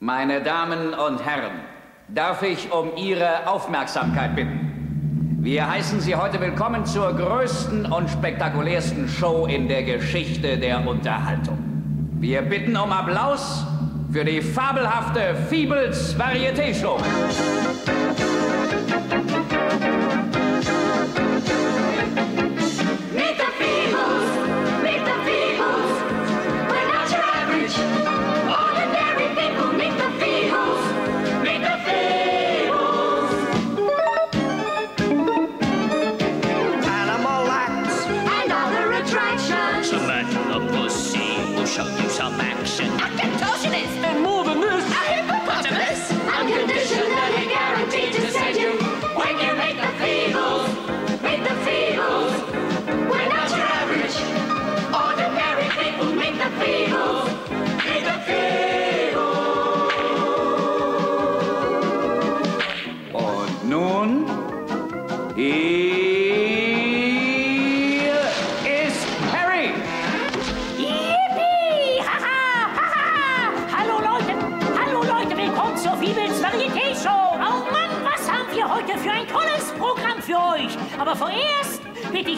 Meine Damen und Herren, darf ich um Ihre Aufmerksamkeit bitten? Wir heißen Sie heute willkommen zur größten und spektakulärsten Show in der Geschichte der Unterhaltung. Wir bitten um Applaus für die fabelhafte Fiebels Varieté Show. Aber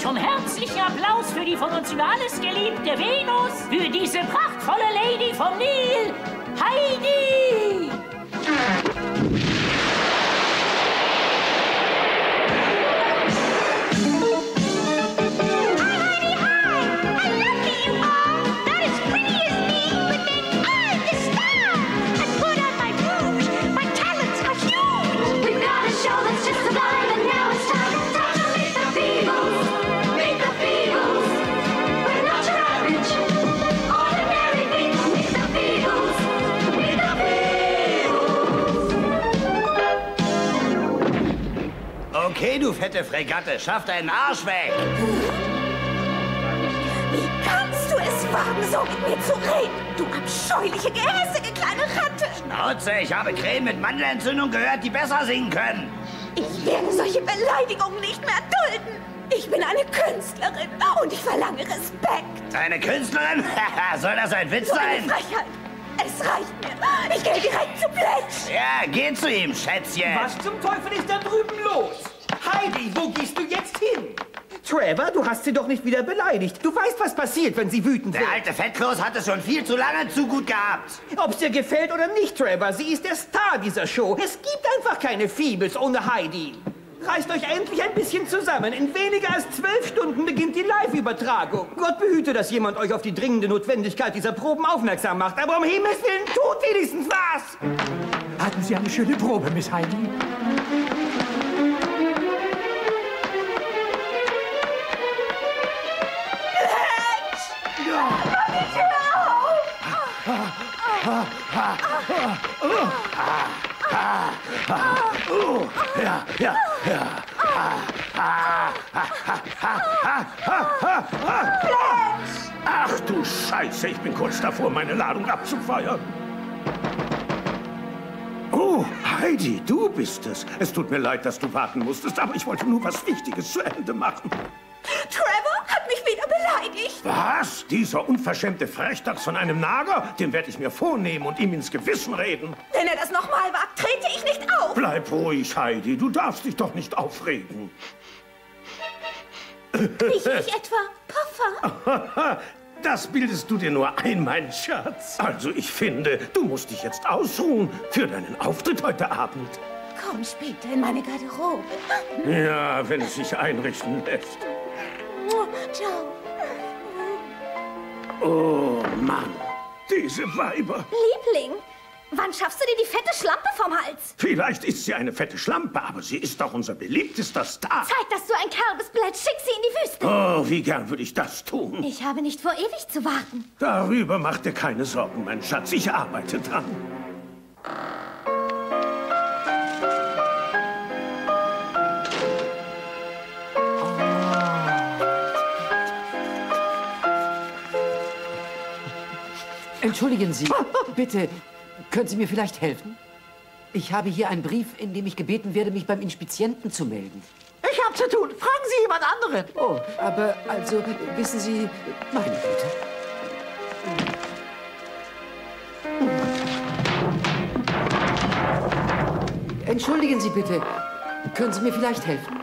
ich um herzlichen Applaus für die von uns über alles geliebte Venus, für diese prachtvolle Lady vom Nil, du fette Fregatte, schaff deinen Arsch weg! Wie kannst du es wagen, so mit mir zu reden? Du abscheuliche, gehässige kleine Ratte! Schnauze, ich habe Krähen mit Mandelentzündung gehört, die besser singen können. Ich werde solche Beleidigungen nicht mehr dulden. Ich bin eine Künstlerin und ich verlange Respekt. Eine Künstlerin? Soll das ein Witz so sein? Eine Frechheit. Es reicht mir. Ich gehe direkt zu Pletsch. Ja, geh zu ihm, Schätzchen. Was zum Teufel ist da drüben los? Heidi, wo gehst du jetzt hin? Trevor, du hast sie doch nicht wieder beleidigt. Du weißt, was passiert, wenn sie wütend Der wird. alte Fettkloß hat es schon viel zu lange zu gut gehabt. Ob's dir gefällt oder nicht, Trevor, sie ist der Star dieser Show. Es gibt einfach keine Feebles ohne Heidi. Reißt euch endlich ein bisschen zusammen. In weniger als zwölf Stunden beginnt die Live-Übertragung. Gott behüte, dass jemand euch auf die dringende Notwendigkeit dieser Proben aufmerksam macht. Aber um Himmels Willen, tut wenigstens was! Hatten Sie eine schöne Probe, Miss Heidi? Ja, ja, ja. Ach du Scheiße, ich bin kurz davor, meine Ladung abzufeuern. Oh, Heidi, du bist es. Es tut mir leid, dass du warten musstest, aber ich wollte nur was Wichtiges zu Ende machen. Trevor hat mich wieder beleidigt. Was? Dieser unverschämte Frechdachs von einem Nager? Den werde ich mir vornehmen und ihm ins Gewissen reden. Wenn er das nochmal wagt, trete ich nicht auf. Bleib ruhig, Heidi. Du darfst dich doch nicht aufregen. Ich nicht etwa Puffer? Das bildest du dir nur ein, mein Schatz. Also ich finde, du musst dich jetzt ausruhen für deinen Auftritt heute Abend. Komm später in meine Garderobe. Ja, wenn es sich einrichten lässt. Ciao. Oh Mann, diese Weiber. Liebling, wann schaffst du dir die fette Schlampe vom Hals? Vielleicht ist sie eine fette Schlampe, aber sie ist doch unser beliebtester Star. Zeig, dass du ein Kerl bist, Blatt. Schick sie in die Wüste. Oh, wie gern würde ich das tun. Ich habe nicht vor, ewig zu warten. Darüber mach dir keine Sorgen, mein Schatz. Ich arbeite dran. Entschuldigen Sie, bitte, können Sie mir vielleicht helfen? Ich habe hier einen Brief, in dem ich gebeten werde, mich beim Inspizienten zu melden. Ich hab zu tun. Fragen Sie jemand anderen. Oh, aber also, wissen Sie, meine Güte. Entschuldigen Sie bitte. Können Sie mir vielleicht helfen?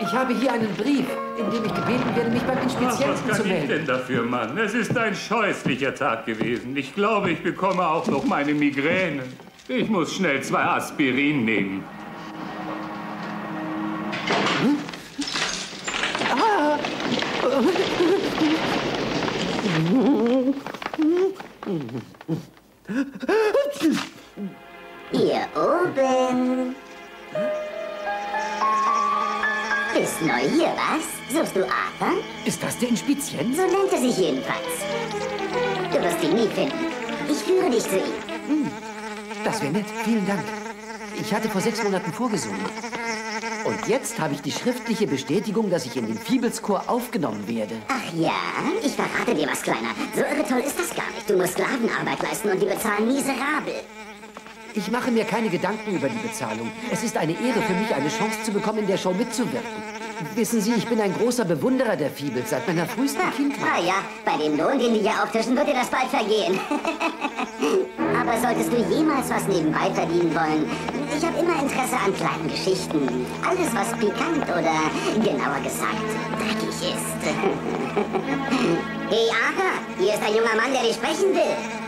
Ich habe hier einen Brief, in dem ich gebeten werde, mich beim Ach, Inspizienten was zu kann ich melden. denn dafür, Mann? Es ist ein scheußlicher Tag gewesen. Ich glaube, ich bekomme auch noch meine Migräne. Ich muss schnell zwei Aspirin nehmen. Hier oben. Bist neu hier, was? Suchst du Arthur? Ist das der Inspizient? So nennt er sich jedenfalls. Du wirst ihn nie finden. Ich führe dich zu ihm. Das wäre nett. Vielen Dank. Ich hatte vor sechs Monaten vorgesungen. Und jetzt habe ich die schriftliche Bestätigung, dass ich in den Fiebelschor aufgenommen werde. Ach ja, ich verrate dir was, Kleiner. So irre toll ist das gar nicht. Du musst Sklavenarbeit leisten und die bezahlen miserabel. Ich mache mir keine Gedanken über die Bezahlung. Es ist eine Ehre für mich, eine Chance zu bekommen, in der Show mitzuwirken. Wissen Sie, ich bin ein großer Bewunderer der Fiebels seit meiner frühesten Kindheit. Ah ja, bei dem Lohn, den die hier auftischen, wird dir das bald vergehen. Aber solltest du jemals was nebenbei verdienen wollen, ich habe immer Interesse an kleinen Geschichten. Alles, was pikant oder, genauer gesagt, dreckig ist. hey, Arthur, hier ist ein junger Mann, der dich sprechen will.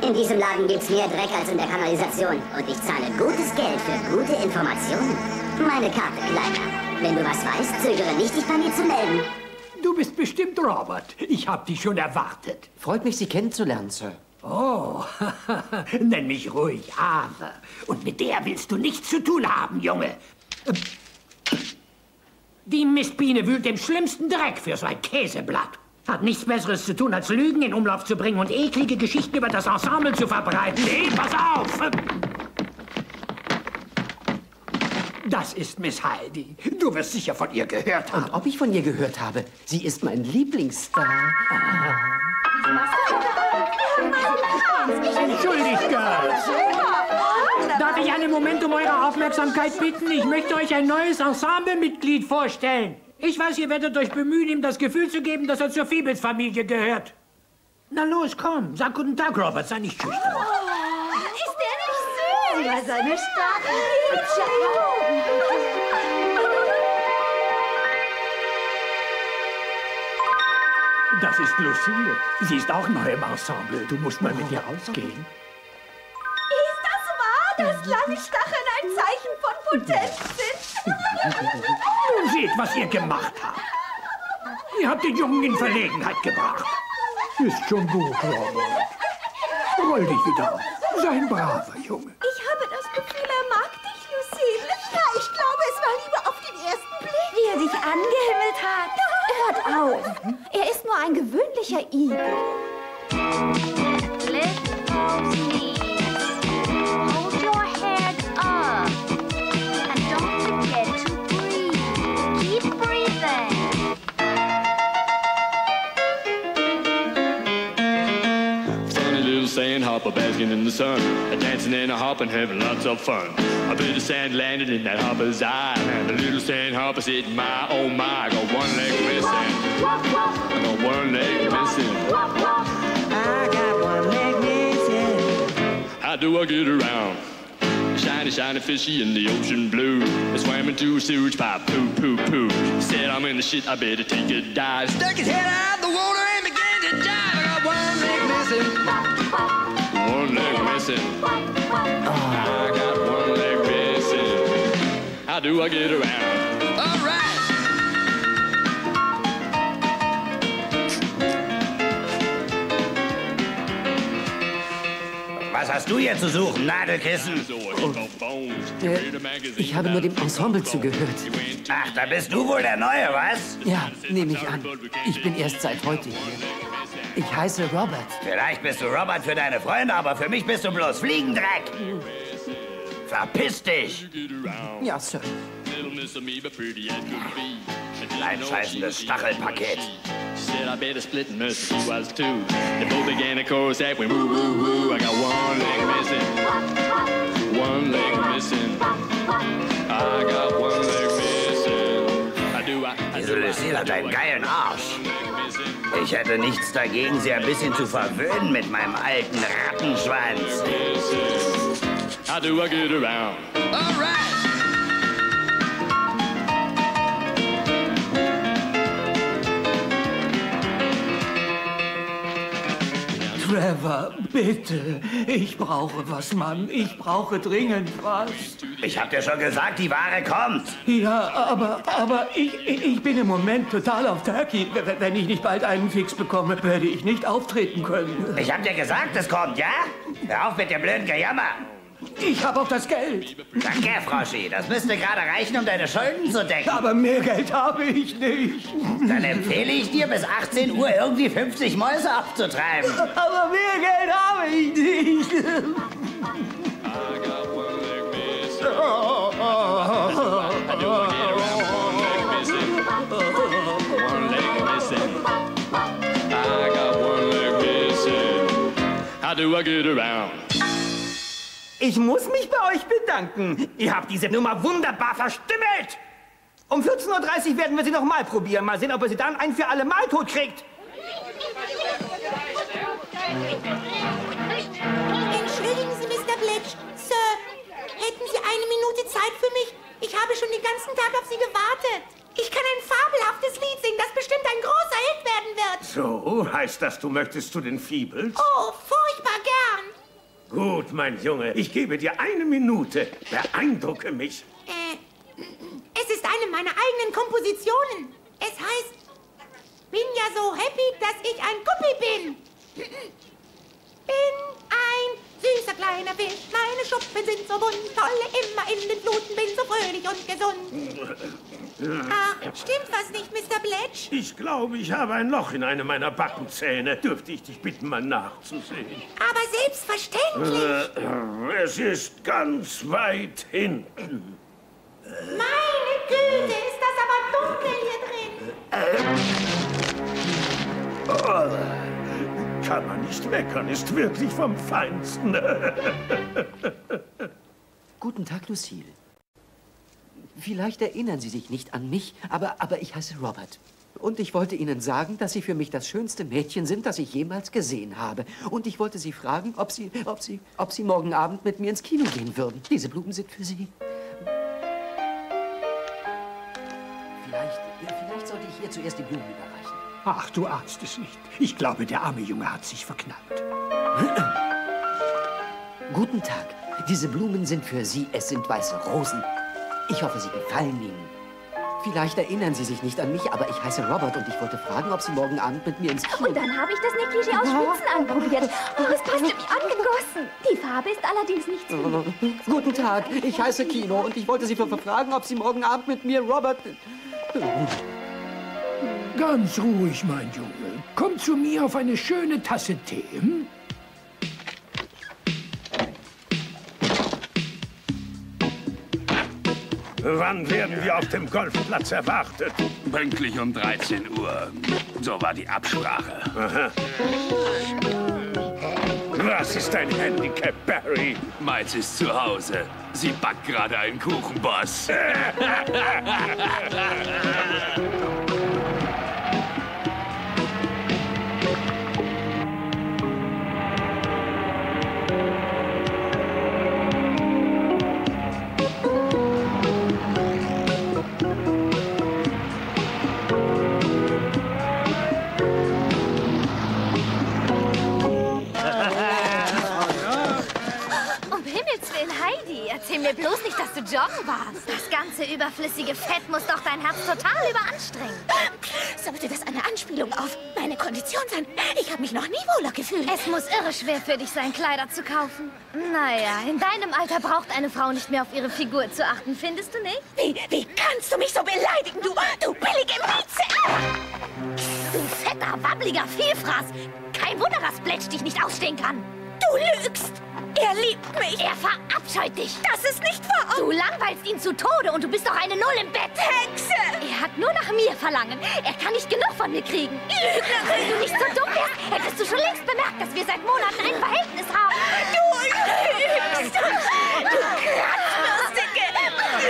In diesem Laden gibt's mehr Dreck als in der Kanalisation. Und ich zahle gutes Geld für gute Informationen. Meine Karte, Kleiner. Wenn du was weißt, zögere nicht, dich bei mir zu melden. Du bist bestimmt Robert. Ich hab dich schon erwartet. Freut mich, Sie kennenzulernen, Sir. Oh, nenn mich ruhig Arthur. Und mit der willst du nichts zu tun haben, Junge. Die Mistbiene wühlt im schlimmsten Dreck für so ein Käseblatt. Hat nichts Besseres zu tun, als Lügen in Umlauf zu bringen und eklige Geschichten über das Ensemble zu verbreiten. Hey, pass auf! Das ist Miss Heidi. Du wirst sicher von ihr gehört haben. Und ob ich von ihr gehört habe, sie ist mein Lieblingsstar. Entschuldigt, Girls. Darf ich einen Moment um eure Aufmerksamkeit bitten? Ich möchte euch ein neues Ensemblemitglied vorstellen. Ich weiß, ihr werdet euch bemühen, ihm das Gefühl zu geben, dass er zur Fiebels-Familie gehört. Na los, komm. Sag guten Tag, Robert. Sei nicht schüchtern. Ist der nicht süß? Ja, seine starken. Das ist Lucille. Sie ist auch neu im Ensemble. Du musst mal mit ihr rausgehen. Ist das wahr, dass lange Stacheln ein Zeichen von Potenz sind? Seht, was ihr gemacht habt. Ihr habt den Jungen in Verlegenheit gebracht. Ist schon gut, Robert. Roll dich wieder auf. Sei ein braver Junge. Ich habe das Gefühl, er mag dich, Lucille. Ja, ich glaube, es war Liebe auf den ersten Blick. Wie er dich angehimmelt hat. Hört auf. Er ist nur ein gewöhnlicher Igel. Lift those hopper basking in the sun, a dancing and a hopping, having lots of fun. A bit of sand landed in that hopper's eye, and the little sand hopper said, "My oh my, I got one leg missing. I got one leg missing. I got one leg missing. How do I get around?" Shiny, shiny fishy in the ocean blue. I swam into a sewage pipe, poo, poo, poo. Said I'm in the shit, I better take a dive. Stuck his head out the water and began to dive. I got one leg missing. Missing. I got one leg missing. How do I get around? All right. Was hast du hier zu suchen, Nadelkissen? Äh, ich habe nur dem Ensemble zugehört. Ach, da bist du wohl der Neue, was? Ja, nehme ich an. Ich bin erst seit heute hier. Ich heiße Robert. Vielleicht bist du Robert für deine Freunde, aber für mich bist du bloß Fliegendreck. Verpiss dich! Ja, Sir. Ein scheißendes Stachelpaket. Said I better split and nurse was two. They both began a chorus that went woo woo woo. I got one leg missing. One leg missing. I got one leg missing. I do, I, I Diese Lucille hat einen geilen Arsch. Ich hätte nichts dagegen, sie ein bisschen zu verwöhnen mit meinem alten Rattenschwanz. How do I get around? All right. Trevor, bitte. Ich brauche was, Mann. Ich brauche dringend was. Ich hab dir schon gesagt, die Ware kommt. Ja, aber, aber ich, ich bin im Moment total auf Turkey. Wenn ich nicht bald einen Fix bekomme, werde ich nicht auftreten können. Ich hab dir gesagt, es kommt, ja? Hör auf mit dem blöden Gejammer. Ich habe auch das Geld. Danke, Froschi. Das müsste gerade reichen, um deine Schulden zu decken. Aber mehr Geld habe ich nicht. Dann empfehle ich dir, bis 18 Uhr irgendwie 50 Mäuse abzutreiben. Aber mehr Geld habe ich nicht. One leg missing. I got one leg missing. How do I get around? Ich muss mich bei euch bedanken. Ihr habt diese Nummer wunderbar verstümmelt. Um 14.30 Uhr werden wir sie noch mal probieren. Mal sehen, ob ihr sie dann ein für alle Mal tot kriegt. Entschuldigen Sie, Mr. Bletch. Sir, hätten Sie eine Minute Zeit für mich? Ich habe schon den ganzen Tag auf Sie gewartet. Ich kann ein fabelhaftes Lied singen, das bestimmt ein großer Hit werden wird. So, heißt das, du möchtest zu den Feebles? Oh, furchtbar gern. Gut, mein Junge, ich gebe dir eine Minute. Beeindrucke mich. Äh, es ist eine meiner eigenen Kompositionen. Es heißt, bin ja so happy, dass ich ein Guppi bin. Bin süßer kleiner Fisch, meine Schuppen sind so bunt, tolle immer in den Fluten, bin so fröhlich und gesund. Ach, stimmt was nicht, Mr. Bletch? Ich glaube, ich habe ein Loch in einem meiner Backenzähne. Dürfte ich dich bitten, mal nachzusehen? Aber selbstverständlich. Äh, es ist ganz weit hinten. Meine Güte, ist das aber dunkel hier drin. Oh, kann man nicht meckern, ist wirklich vom Feinsten. Guten Tag, Lucille. Vielleicht erinnern Sie sich nicht an mich, aber, aber ich heiße Robert. Und ich wollte Ihnen sagen, dass Sie für mich das schönste Mädchen sind, das ich jemals gesehen habe. Und ich wollte Sie fragen, ob Sie, ob Sie, ob Sie morgen Abend mit mir ins Kino gehen würden. Diese Blumen sind für Sie. Vielleicht, vielleicht sollte ich ihr zuerst die Blumen überreichen. Ach, du ahnst es nicht. Ich glaube, der arme Junge hat sich verknallt. Guten Tag. Diese Blumen sind für Sie. Es sind weiße Rosen. Ich hoffe, sie gefallen Ihnen. Vielleicht erinnern Sie sich nicht an mich, aber ich heiße Robert und ich wollte fragen, ob Sie morgen Abend mit mir ins Kino... Und dann habe ich das Negligé aus Spitzen anprobiert. Oh, es passte wie angegossen. Die Farbe ist allerdings nicht so. Guten Tag, ich heiße Kino und ich wollte Sie fragen, ob Sie morgen Abend mit mir, Robert... Ganz ruhig, mein Junge. Komm zu mir auf eine schöne Tasse Tee. Hm? Wann werden wir auf dem Golfplatz erwartet? Pünktlich um 13 Uhr. So war die Absprache. Aha. Was ist dein Handicap, Barry? Miles ist zu Hause. Sie backt gerade einen Kuchenboss. erzähl mir bloß nicht, dass du joggen warst. Das ganze überflüssige Fett muss doch dein Herz total überanstrengen. Sollte das eine Anspielung auf meine Kondition sein? Ich habe mich noch nie wohler gefühlt. Es muss irre schwer für dich sein, Kleider zu kaufen. Naja, in deinem Alter braucht eine Frau nicht mehr auf ihre Figur zu achten, findest du nicht? Wie, wie kannst du mich so beleidigen, du, du billige Mieze? Du fetter, wabbliger Vielfraß! Kein Wunder, dass Bletch dich nicht ausstehen kann. Du lügst! Er liebt mich! Er verabscheut dich! Das ist nicht wahr! Du langweilst ihn zu Tode und du bist doch eine Null im Bett! Hexe! Er hat nur nach mir verlangen. Er kann nicht genug von mir kriegen. Wenn du nicht so dumm wärst, hättest du schon längst bemerkt, dass wir seit Monaten ein Verhältnis haben. Du lügst! Du kratzbürstige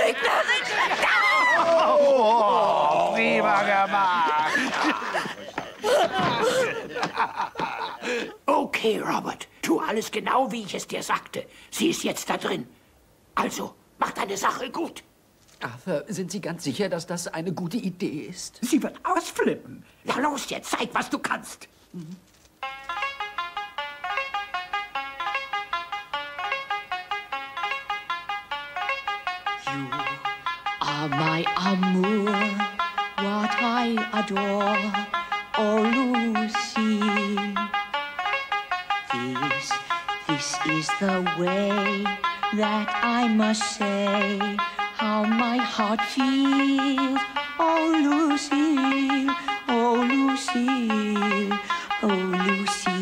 Lügnerin! Oh, prima gemacht. Okay, Robert. Tu alles genau, wie ich es dir sagte. Sie ist jetzt da drin. Also, mach deine Sache gut. Arthur, sind Sie ganz sicher, dass das eine gute Idee ist? Sie wird ausflippen. Ja, los jetzt, zeig, was du kannst. are my amour, what I adore, oh Lucy. This, this is the way that I must say how my heart feels, oh Lucy, oh Lucy, oh Lucy,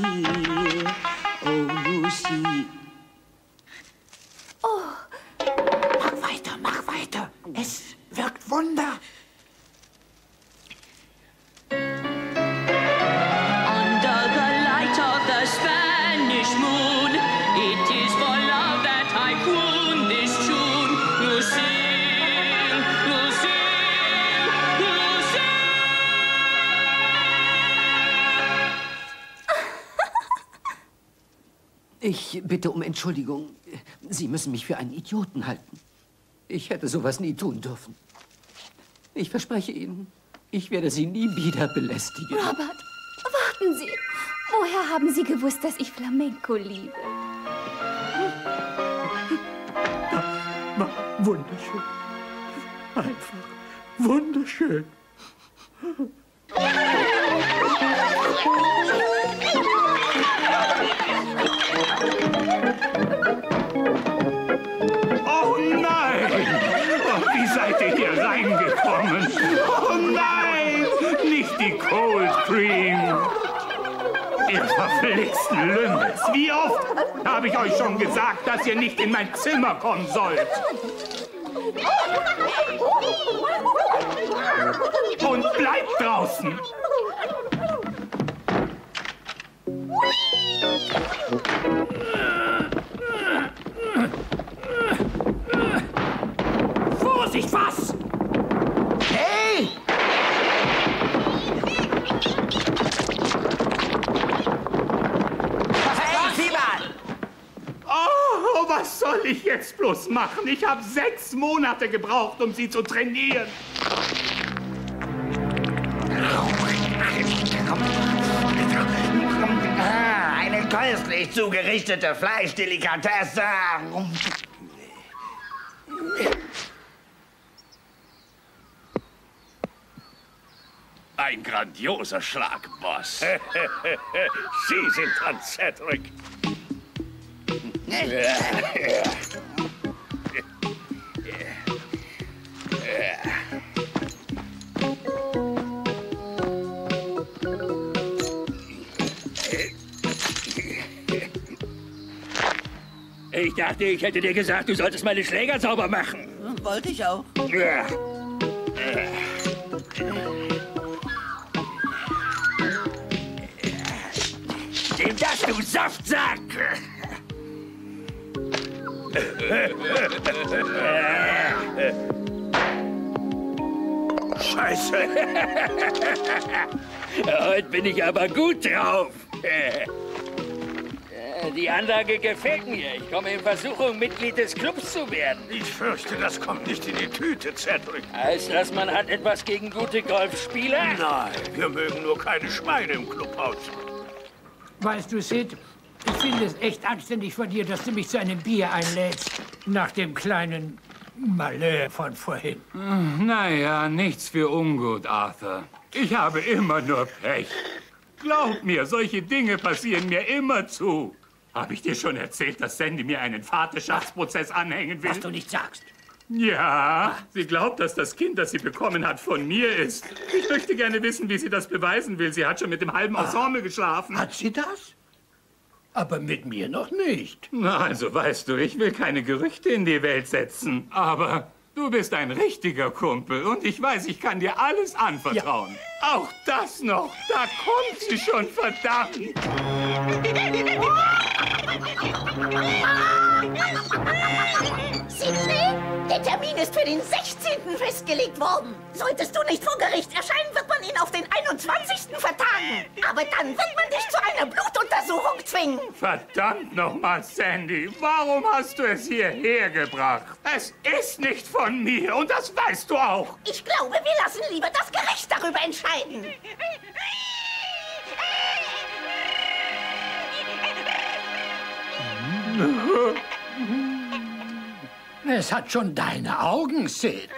oh Lucy. Oh. Mach weiter, mach weiter. Es wirkt Wunder. Ich bitte um Entschuldigung. Sie müssen mich für einen Idioten halten. Ich hätte sowas nie tun dürfen. Ich verspreche Ihnen, ich werde Sie nie wieder belästigen. Robert, warten Sie. Woher haben Sie gewusst, dass ich Flamenco liebe? War wunderschön. Einfach wunderschön. Oh nein! Oh, wie seid ihr hier reingekommen? Oh nein! Nicht die Cold Cream! Ihr verflixten Lümmels! Wie oft habe ich euch schon gesagt, dass ihr nicht in mein Zimmer kommen sollt? Und bleibt draußen! Vorsicht, was? Hey! Oh, was soll ich jetzt bloß machen? Ich habe sechs Monate gebraucht, um sie zu trainieren. Köstlich zugerichtete Fleischdelikatesse. Ein grandioser Schlag, Boss. Sie sind dran, Cedric. Ich dachte, ich hätte dir gesagt, du solltest meine Schläger sauber machen. Wollte ich auch. Ja. Nimm das, du Saftsack! Scheiße. Heute bin ich aber gut drauf. Die Anlage gefällt mir. Ich komme in Versuchung, Mitglied des Clubs zu werden. Ich fürchte, das kommt nicht in die Tüte, Cedric. Heißt das, man hat etwas gegen gute Golfspieler? Nein, wir mögen nur keine Schweine im Clubhaus. Weißt du, Sid, ich finde es echt anständig von dir, dass du mich zu einem Bier einlädst. Nach dem kleinen Malheur von vorhin. Naja, nichts für ungut, Arthur. Ich habe immer nur Pech. Glaub mir, solche Dinge passieren mir immer zu. Habe ich dir schon erzählt, dass Sandy mir einen Vaterschaftsprozess anhängen will? Was du nicht sagst. Ja, sie glaubt, dass das Kind, das sie bekommen hat, von mir ist. Ich möchte gerne wissen, wie sie das beweisen will. Sie hat schon mit dem halben Ensemble geschlafen. Hat sie das? Aber mit mir noch nicht. Na, also weißt du, ich will keine Gerüchte in die Welt setzen. Aber du bist ein richtiger Kumpel und ich weiß, ich kann dir alles anvertrauen. Auch das noch. Da kommt sie schon, verdammt. Siegfried, Der Termin ist für den 16. festgelegt worden. Solltest du nicht vor Gericht erscheinen, wird man ihn auf den 21. vertagen. Aber dann wird man dich zu einer Blutuntersuchung zwingen. Verdammt nochmal, Sandy, warum hast du es hierher gebracht? Es ist nicht von mir und das weißt du auch. Ich glaube, wir lassen lieber das Gericht darüber entscheiden. Es hat schon deine Augen, Sid.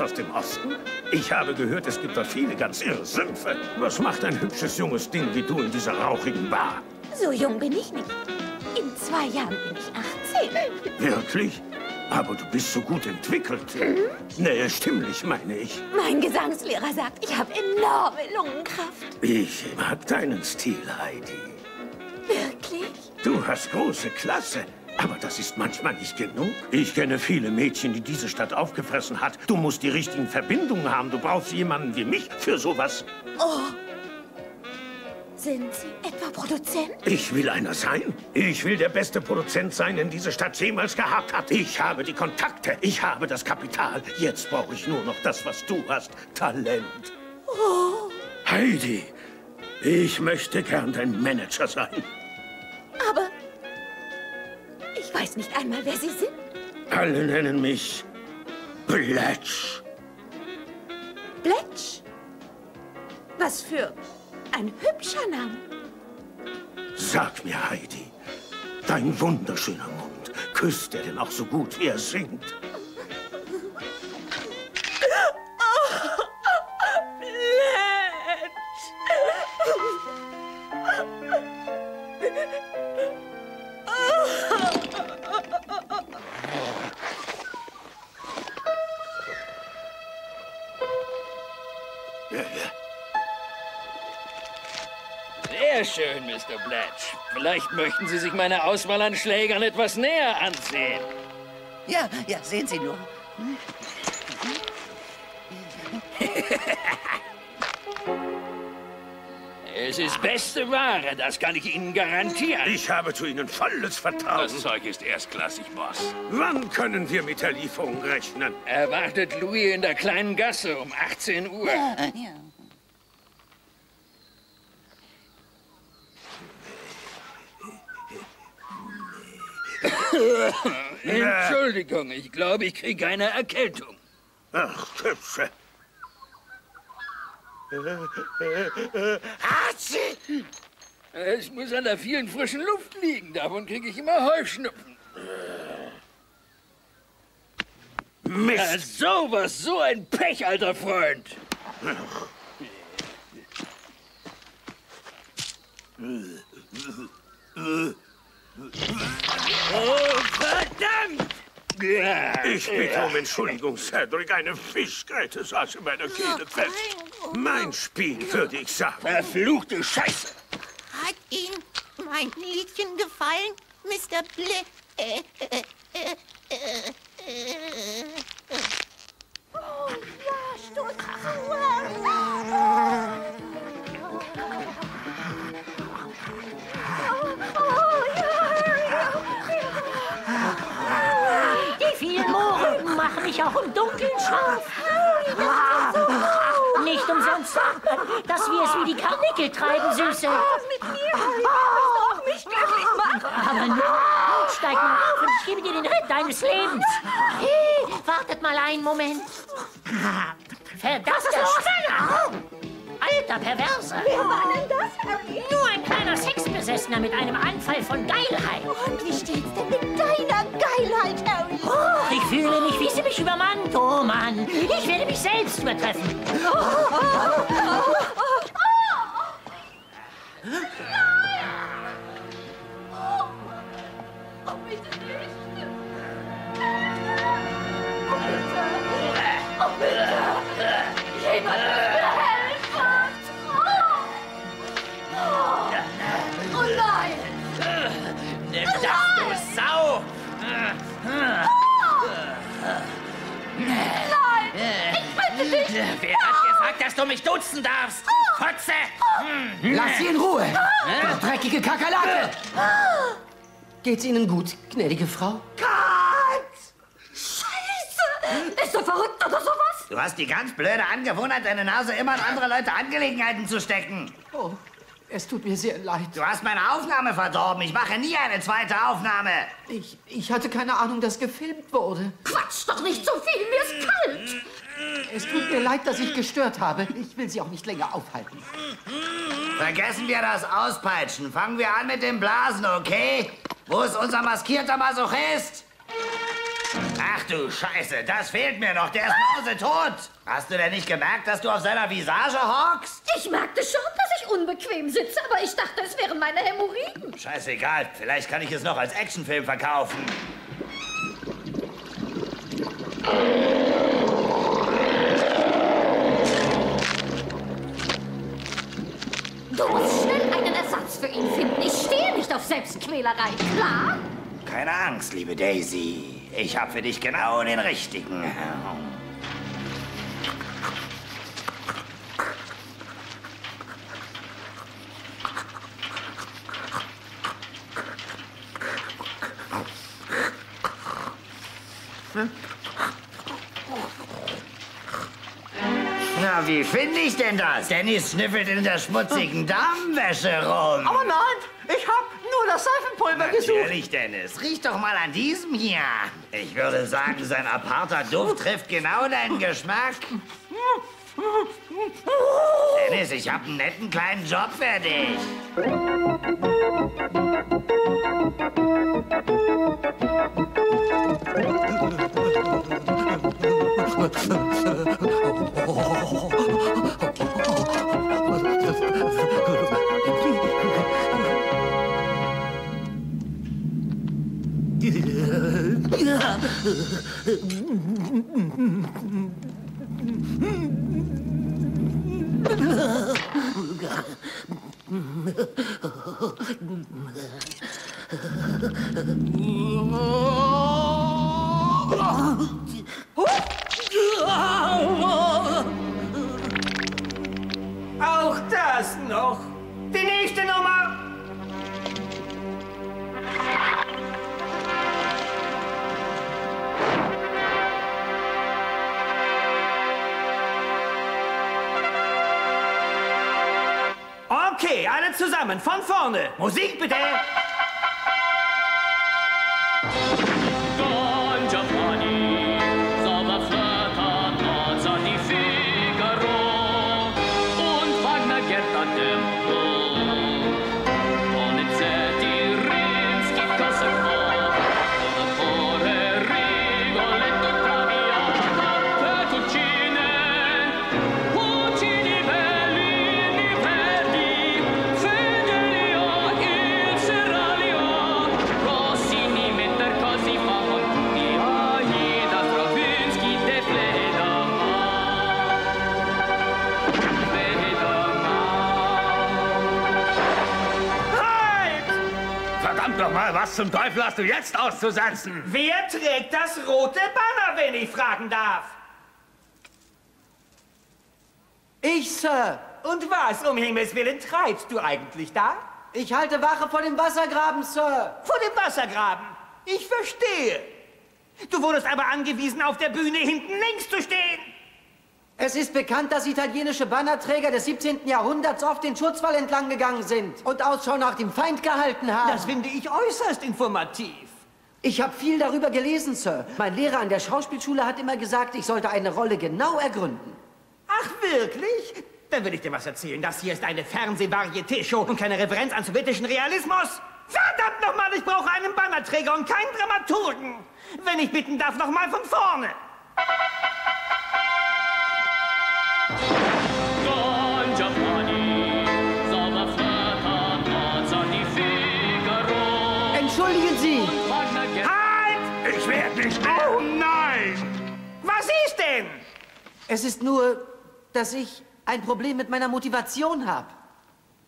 Kommst aus dem Osten? Ich habe gehört, es gibt dort viele ganz irre Sümpfe. Was macht ein hübsches junges Ding wie du in dieser rauchigen Bar? So jung bin ich nicht. In zwei Jahren bin ich 18. Wirklich? Aber du bist so gut entwickelt. Nee, stimmlich meine ich. Mein Gesangslehrer sagt, ich habe enorme Lungenkraft. Ich mag deinen Stil, Heidi. Wirklich? Du hast große Klasse. Aber das ist manchmal nicht genug. Ich kenne viele Mädchen, die diese Stadt aufgefressen hat. Du musst die richtigen Verbindungen haben. Du brauchst jemanden wie mich für sowas. Oh. Sind Sie etwa Produzent? Ich will einer sein. Ich will der beste Produzent sein, den diese Stadt jemals gehabt hat. Ich habe die Kontakte. Ich habe das Kapital. Jetzt brauche ich nur noch das, was du hast. Talent. Oh. Heidi, ich möchte gern dein Manager sein. Weiß nicht einmal, wer Sie sind. Alle nennen mich Bletch. Bletch? Was für ein hübscher Name. Sag mir, Heidi, dein wunderschöner Mund, küsst er denn auch so gut, wie er singt? Mr. Blatch. Vielleicht möchten Sie sich meine Auswahl an Schlägern etwas näher ansehen. Ja, ja, sehen Sie nur. Es ist beste Ware, das kann ich Ihnen garantieren. Ich habe zu Ihnen volles Vertrauen. Das Zeug ist erstklassig, Boss. Wann können wir mit der Lieferung rechnen? Erwartet Louis in der kleinen Gasse um 18 Uhr. Entschuldigung, ich glaube, ich kriege eine Erkältung. Ach, Schöpfe. Hatschi! Es muss an der vielen frischen Luft liegen. Davon kriege ich immer Heuschnupfen. Mist! Ja, sowas, so ein Pech, alter Freund. Oh, verdammt! Ich bitte um Entschuldigung, Cedric. Eine Fischgräte saß in meiner Kehle fest. Mein Spiel, würde ich sagen. Verfluchte Scheiße! Hat Ihnen mein Liedchen gefallen, Mr. Ble... Äh, äh, äh, äh, äh, äh. Oh ja, Stoß Die vielen Mohrrüben machen mich auch im Dunkeln scharf. Nicht umsonst sagt man, dass wir es wie die Karnickel treiben, Süße. Mit mir wirst du auch mich glücklich machen. Aber nun, steig mal auf und ich gebe dir den Ritt deines Lebens. Hey, wartet mal einen Moment. Verdammter Steiner! Alter Perverser! Wer war denn das, Harry? Nur ein kleiner Sexbesessener mit einem Anfall von Geilheit. Und wie steht's denn mit deiner Geilheit, Harry? Oh, ich fühle mich, wie sie mich übermannt. Oh Mann, ich werde mich selbst übertreffen. Oh, gesagt, dass du mich duzen darfst? Fotze! Hm. Lass sie in Ruhe! Du dreckige Kakerlake! Geht's Ihnen gut, gnädige Frau? Scheiße. Ist er verrückt oder sowas? Du hast die ganz blöde Angewohnheit, deine Nase immer in andere Leute Angelegenheiten zu stecken. Oh, es tut mir sehr leid. Du hast meine Aufnahme verdorben. Ich mache nie eine zweite Aufnahme. Ich, ich hatte keine Ahnung, dass gefilmt wurde. Quatsch doch nicht so viel, mir ist kalt. Es tut mir leid, dass ich gestört habe. Ich will Sie auch nicht länger aufhalten. Vergessen wir das Auspeitschen. Fangen wir an mit dem Blasen, okay? Wo ist unser maskierter Masochist? Ach du Scheiße, das fehlt mir noch. Der ist mausetot. Hast du denn nicht gemerkt, dass du auf seiner Visage hockst? Ich merkte schon, dass ich unbequem sitze, aber ich dachte, es wären meine Hämorrhoiden. Scheißegal, vielleicht kann ich es noch als Actionfilm verkaufen. Du musst schnell einen Ersatz für ihn finden. Ich stehe nicht auf Selbstquälerei, klar? Keine Angst, liebe Daisy. Ich habe für dich genau den richtigen. Na, wie finde ich denn das? Dennis schnüffelt in der schmutzigen Damenwäsche rum. Aber nein, ich hab nur das Seifenpulver gesucht. Natürlich, Dennis. Riech doch mal an diesem hier. Ich würde sagen, sein aparter Duft trifft genau deinen Geschmack. Dennis, ich habe einen netten kleinen Job für dich. Ugh. Was zum Teufel hast du jetzt auszusetzen? Wer trägt das rote Banner, wenn ich fragen darf? Ich, Sir. Und was um Himmels Willen treibst du eigentlich da? Ich halte Wache vor dem Wassergraben, Sir. Vor dem Wassergraben. Ich verstehe. Du wurdest aber angewiesen, auf der Bühne hinten links zu stehen. Es ist bekannt, dass italienische Bannerträger des 17. Jahrhunderts oft den Schutzwall entlang gegangen sind und Ausschau nach dem Feind gehalten haben. Das finde ich äußerst informativ. Ich habe viel darüber gelesen, Sir. Mein Lehrer an der Schauspielschule hat immer gesagt, ich sollte eine Rolle genau ergründen. Ach, wirklich? Dann will ich dir was erzählen. Das hier ist eine Fernseh-Varieté-Show und keine Referenz an sowjetischen Realismus. Verdammt nochmal, ich brauche einen Bannerträger und keinen Dramaturgen. Wenn ich bitten darf, nochmal von vorne. Entschuldigen Sie! Halt! Ich werde nicht mehr. Oh nein! Was ist denn? Es ist nur, dass ich ein Problem mit meiner Motivation habe.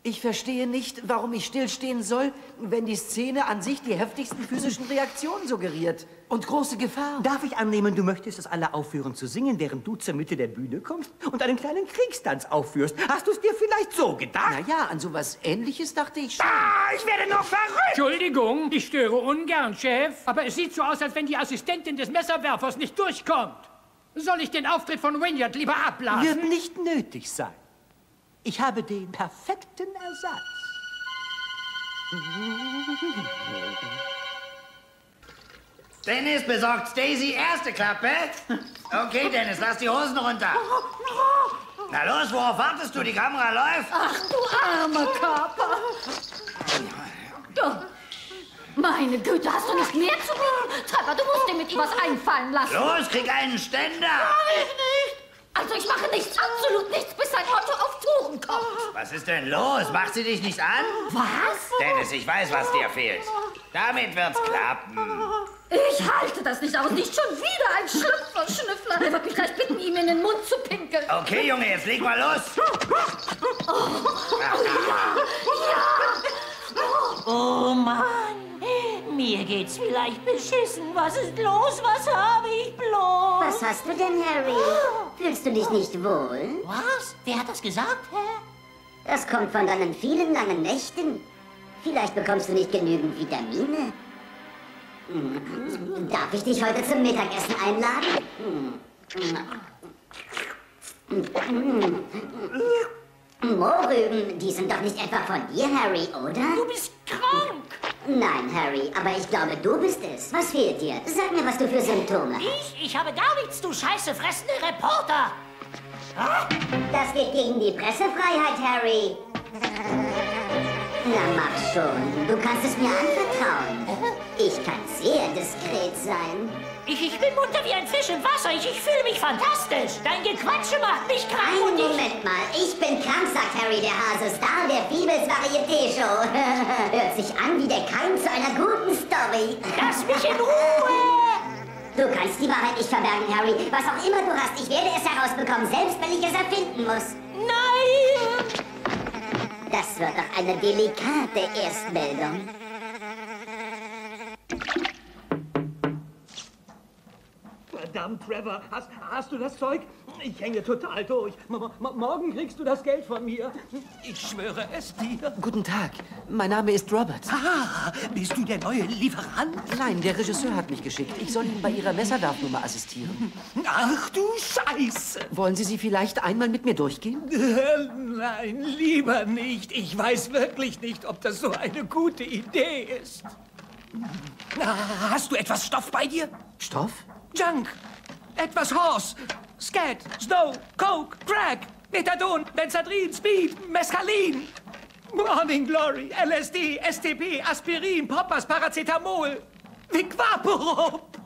Ich verstehe nicht, warum ich stillstehen soll, wenn die Szene an sich die heftigsten physischen Reaktionen suggeriert und große Gefahr. Darf ich annehmen, du möchtest, dass alle aufhören zu singen, während du zur Mitte der Bühne kommst und einen kleinen Kriegstanz aufführst? Hast du es dir vielleicht so gedacht? Naja, an sowas Ähnliches dachte ich schon. Ah, ich werde noch verrückt! Entschuldigung, ich störe ungern, Chef. Aber es sieht so aus, als wenn die Assistentin des Messerwerfers nicht durchkommt. Soll ich den Auftritt von Wynyard lieber ablassen? Wird nicht nötig sein. Ich habe den perfekten Ersatz. Dennis besorgt Stacy erste Klappe. Okay, Dennis, lass die Hosen runter. Na los, worauf wartest du? Die Kamera läuft. Ach, du armer Körper. Du, meine Güte, hast du nicht mehr zu tun? Trevor, du musst dir mit ihm was einfallen lassen. Los, krieg einen Ständer. Mach ich nicht. Also ich mache nichts, absolut nichts, bis sein Auto auf Touren kommt. Was ist denn los? Macht sie dich nicht an? Was? Dennis, ich weiß, was dir fehlt. Damit wird's klappen. Ich halte das nicht aus. Nicht schon wieder ein Schlüpfer-Schnüffler. Er wird mich gleich bitten, ihm in den Mund zu pinkeln. Okay, Junge, jetzt leg mal los. Oh, ja, ja. Oh Mann, mir geht's vielleicht beschissen. Was ist los? Was habe ich bloß? Was hast du denn, Harry? Fühlst du dich nicht wohl? Was? Wer hat das gesagt, Herr? Das kommt von deinen vielen langen Nächten. Vielleicht bekommst du nicht genügend Vitamine. Hm, Darf ich dich heute zum Mittagessen einladen? Mohrrüben, die sind doch nicht etwa von dir, Harry, oder? Du bist krank. Nein, Harry, aber ich glaube, du bist es. Was fehlt dir? Sag mir, was du für Symptome hast. Ich? Ich habe gar nichts, du scheiße fressende Reporter. Das geht gegen die Pressefreiheit, Harry. Na, mach schon. Du kannst es mir anvertrauen. Ich kann sehr diskret sein. Ich, ich bin munter wie ein Fisch im Wasser. Ich, ich fühle mich fantastisch. Dein Gequatsche macht mich krank Einen und ich... Moment mal. Ich bin krank, sagt Harry der Hase, Star der Fiebels Varieté-Show. Hört sich an wie der Keim zu einer guten Story. Lass mich in Ruhe! Du kannst die Wahrheit nicht verbergen, Harry. Was auch immer du hast, ich werde es herausbekommen, selbst wenn ich es erfinden muss. Nein! Das wird doch eine delikate Erstmeldung. Verdammt, Trevor, hast, hast du das Zeug? Ich hänge total durch. M morgen kriegst du das Geld von mir. Ich schwöre es dir. Guten Tag, mein Name ist Robert. Ah, bist du der neue Lieferant? Nein, der Regisseur hat mich geschickt. Ich soll Ihnen bei Ihrer Messerdarfnummer assistieren. Ach du Scheiße! Wollen Sie sie vielleicht einmal mit mir durchgehen? Äh, Nein, lieber nicht. Ich weiß wirklich nicht, ob das so eine gute Idee ist. Ah, Hast du etwas Stoff bei dir? Stoff? Junk. Etwas Horse. Scat, Snow, Coke, Crack, Methadon, Benzadrin, Speed, Mescalin. Morning Glory, LSD, STP, Aspirin, Poppers, Paracetamol, Vicvaporub.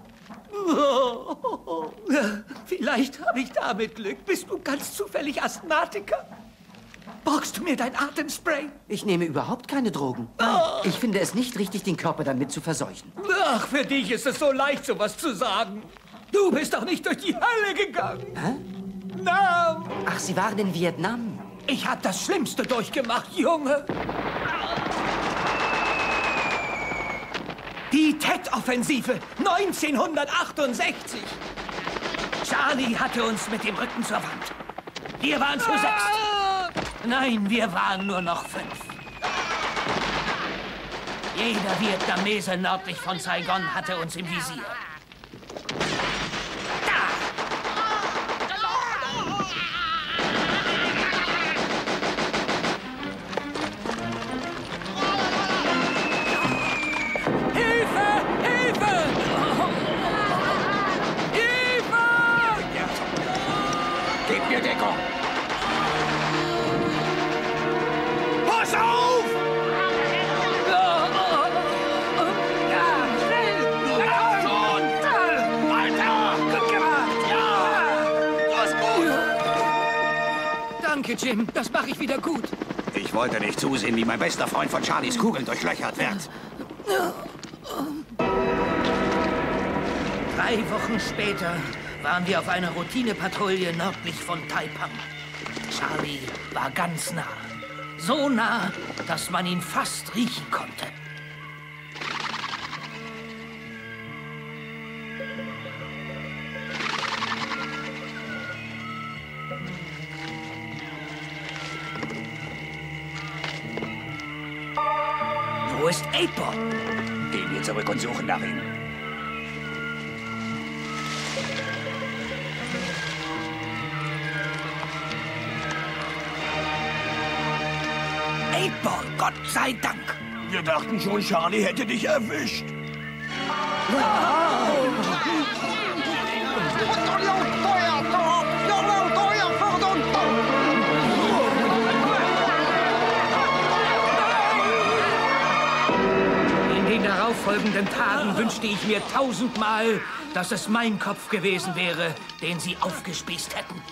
Oh, vielleicht habe ich damit Glück. Bist du ganz zufällig Asthmatiker? Borgst du mir dein Atemspray? Ich nehme überhaupt keine Drogen. Nein, ich finde es nicht richtig, den Körper damit zu verseuchen. Ach, für dich ist es so leicht, sowas zu sagen. Du bist doch nicht durch die Hölle gegangen. Hä? Na, Ach, Sie waren in Vietnam. ich hab das Schlimmste durchgemacht, Junge. Die Tet-Offensive 1968. Charlie hatte uns mit dem Rücken zur Wand. Wir waren zu sechs. Nein, wir waren nur noch fünf. Jeder Vietnamese nördlich von Saigon hatte uns im Visier. Danke, Jim. Das mache ich wieder gut. Ich wollte nicht zusehen, wie mein bester Freund von Charlies Kugeln durchlöchert wird. Drei Wochen später waren wir auf einer Routinepatrouille nördlich von Taipang. Charlie war ganz nah. So nah, dass man ihn fast riechen konnte. Wo ist April? Gehen wir zurück und suchen nach ihm. Eightball, Gott sei Dank. Wir dachten schon, Charlie hätte dich erwischt. In darauffolgenden Tagen wünschte ich mir tausendmal, dass es mein Kopf gewesen wäre, den sie aufgespießt hätten.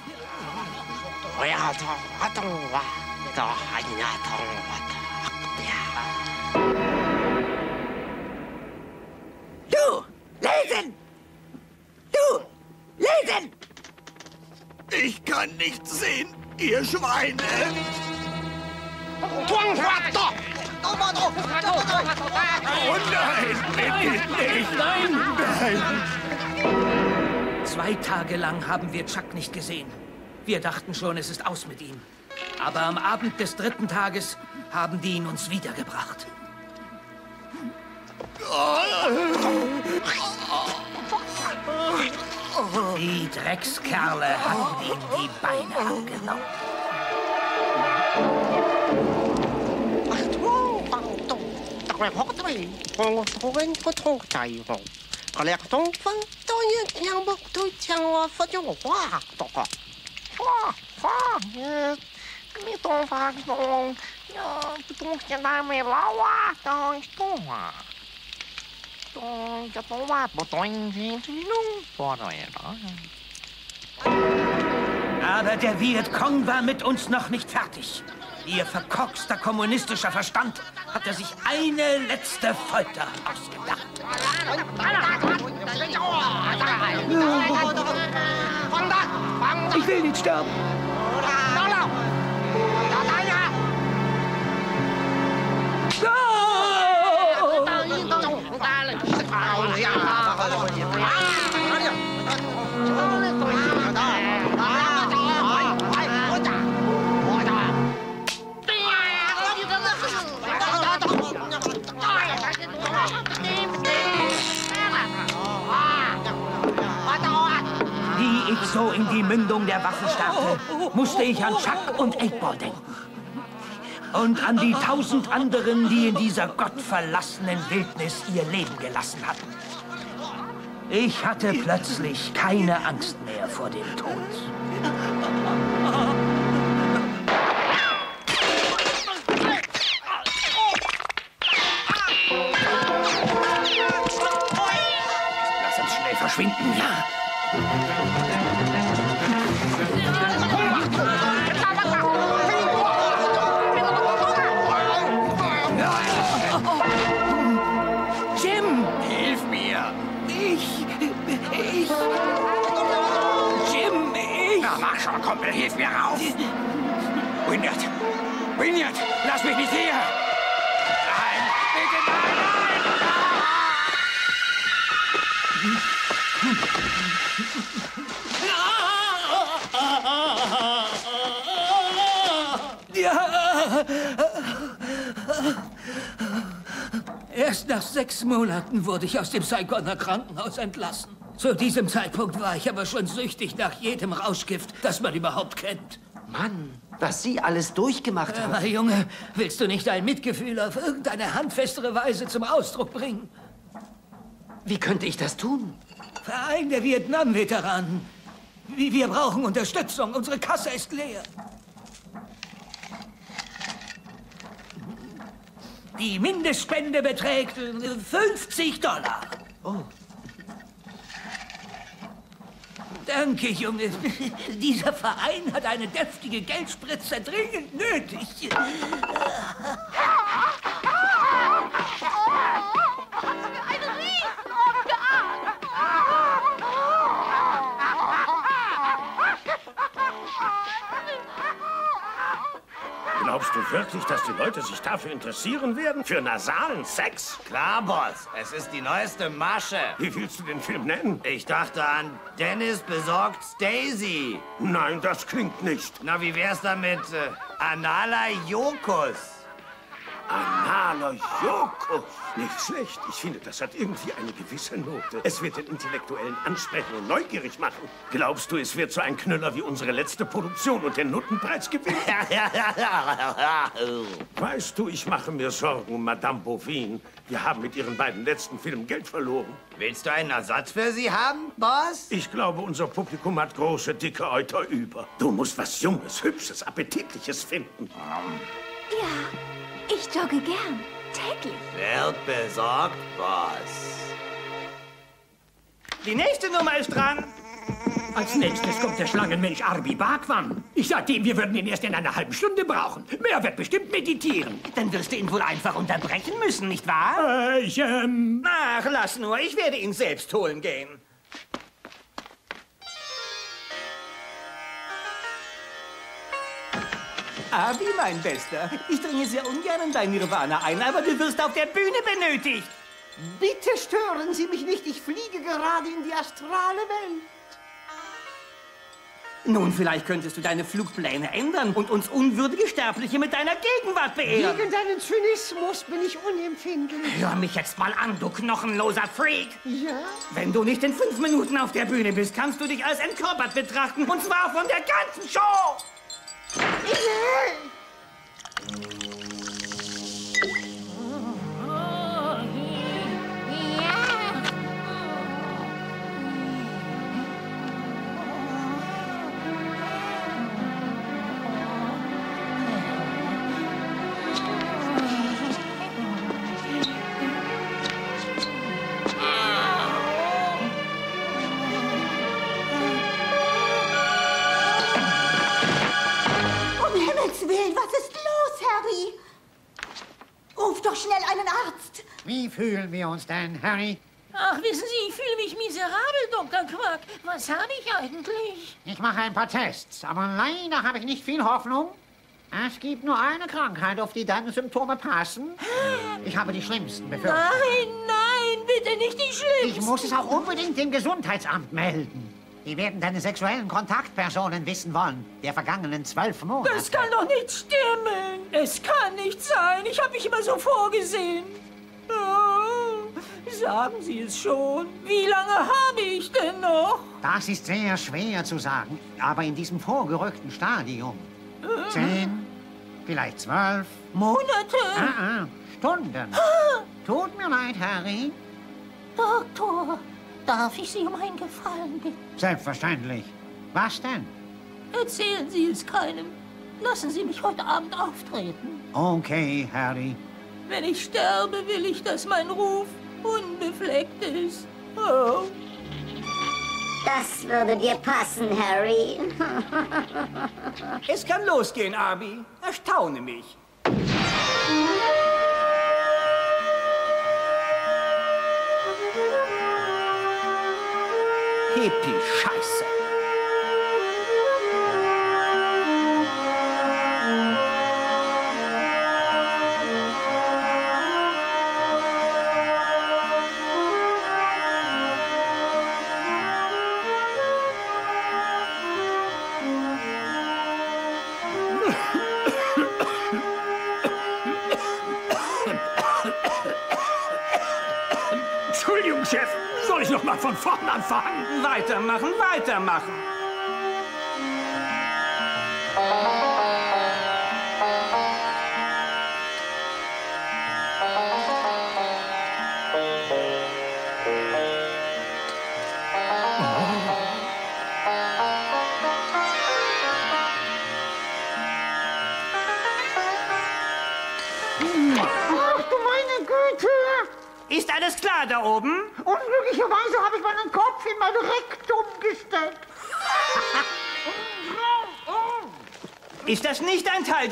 Du! Lesen! Du! Lesen! Ich kann nichts sehen, ihr Schweine! Oh nein! Bitte nicht! Nein! Nein! Zwei Tage lang haben wir Chuck nicht gesehen. Wir dachten schon, es ist aus mit ihm. Aber am Abend des dritten Tages haben die ihn uns wiedergebracht. Die Dreckskerle hatten ihm die Beine abgenommen. Aber der Vietcong war mit uns noch nicht fertig. Ihr verkorkster kommunistischer Verstand hatte sich eine letzte Folter ausgedacht. Ich will nicht sterben! Wie so in die Mündung der Waffe starrte, musste ich an Chuck und Eightball denken. Und an die tausend anderen, die in dieser gottverlassenen Wildnis ihr Leben gelassen hatten. Ich hatte plötzlich keine Angst mehr vor dem Tod. Lass uns schnell verschwinden. Ja. Hilf mir rauf! Wynyard! Wynyard, lass mich nicht hier! Nein, bitte nein, nein! Ja. Erst nach sechs Monaten wurde ich aus dem Saigoner Krankenhaus entlassen. Zu diesem Zeitpunkt war ich aber schon süchtig nach jedem Rauschgift, das man überhaupt kennt. Mann, was Sie alles durchgemacht haben. Aber Junge, willst du nicht dein Mitgefühl auf irgendeine handfestere Weise zum Ausdruck bringen? Wie könnte ich das tun? Verein der Vietnam-Veteranen. Wie- Wir brauchen Unterstützung. Unsere Kasse ist leer. Die Mindestspende beträgt äh, 50 Dollar. Oh. Danke, Junge. Dieser Verein hat eine deftige Geldspritze dringend nötig. Glaubst du wirklich, dass die Leute sich dafür interessieren werden? Für nasalen Sex? Klar, Boss. Es ist die neueste Masche. Wie willst du den Film nennen? Ich dachte an Dennis besorgt Stacy. Nein, das klingt nicht. Na, wie wär's damit äh, Anala Jokus? Analer Jokus. Nicht schlecht. Ich finde, das hat irgendwie eine gewisse Note. Es wird den Intellektuellen ansprechen und neugierig machen. Glaubst du, es wird so ein Knüller wie unsere letzte Produktion und den Nuttenpreis gewinnen? weißt du, ich mache mir Sorgen um Madame Bovin. Wir haben mit ihren beiden letzten Filmen Geld verloren. Willst du einen Ersatz für sie haben, Boss? Ich glaube, unser Publikum hat große, dicke Euter über. Du musst was Junges, Hübsches, Appetitliches finden. Ja, ich jogge gern. Täglich. Wird besorgt, Boss. Die nächste Nummer ist dran. Als nächstes kommt der Schlangenmensch Arbi Bhagwan. Ich sagte ihm, wir würden ihn erst in einer halben Stunde brauchen. Mehr wird bestimmt meditieren. Dann wirst du ihn wohl einfach unterbrechen müssen, nicht wahr? Äh, ich, ähm... Ach, lass nur. Ich werde ihn selbst holen gehen. Abi, mein Bester, ich dringe sehr ungern in dein Nirvana ein, aber du wirst auf der Bühne benötigt. Bitte stören Sie mich nicht, ich fliege gerade in die astrale Welt. Nun, vielleicht könntest du deine Flugpläne ändern und uns unwürdige Sterbliche mit deiner Gegenwart beehren. Gegen deinen Zynismus bin ich unempfindlich. Hör mich jetzt mal an, du knochenloser Freak. Ja? Wenn du nicht in fünf Minuten auf der Bühne bist, kannst du dich als entkörpert betrachten. Und zwar von der ganzen Show. Um fühlen wir uns denn, Harry? Ach, wissen Sie, ich fühle mich miserabel, Dr. Quack. Was habe ich eigentlich? Ich mache ein paar Tests, aber leider habe ich nicht viel Hoffnung. Es gibt nur eine Krankheit, auf die deine Symptome passen. Ich habe die schlimmsten befürchtet. Nein, nein, bitte nicht die schlimmsten. Ich muss es auch unbedingt dem Gesundheitsamt melden. Die werden deine sexuellen Kontaktpersonen wissen wollen, der vergangenen zwölf Monate. Das kann doch nicht stimmen. Es kann nicht sein. Ich habe mich immer so vorgesehen. Sagen Sie es schon. Wie lange habe ich denn noch? Das ist sehr schwer zu sagen, aber in diesem vorgerückten Stadium. Zehn, vielleicht zwölf. Monate? Ah, ah, Stunden. Tut mir leid, Harry. Doktor, darf ich Sie um einen Gefallen bitten? Selbstverständlich. Was denn? Erzählen Sie es keinem. Lassen Sie mich heute Abend auftreten. Okay, Harry. Wenn ich sterbe, will ich, dass mein Ruf unbefleckt ist. Oh. Das würde dir passen, Harry. Es kann losgehen, Abi. Erstaune mich. Hippie-Scheiße. Weitermachen,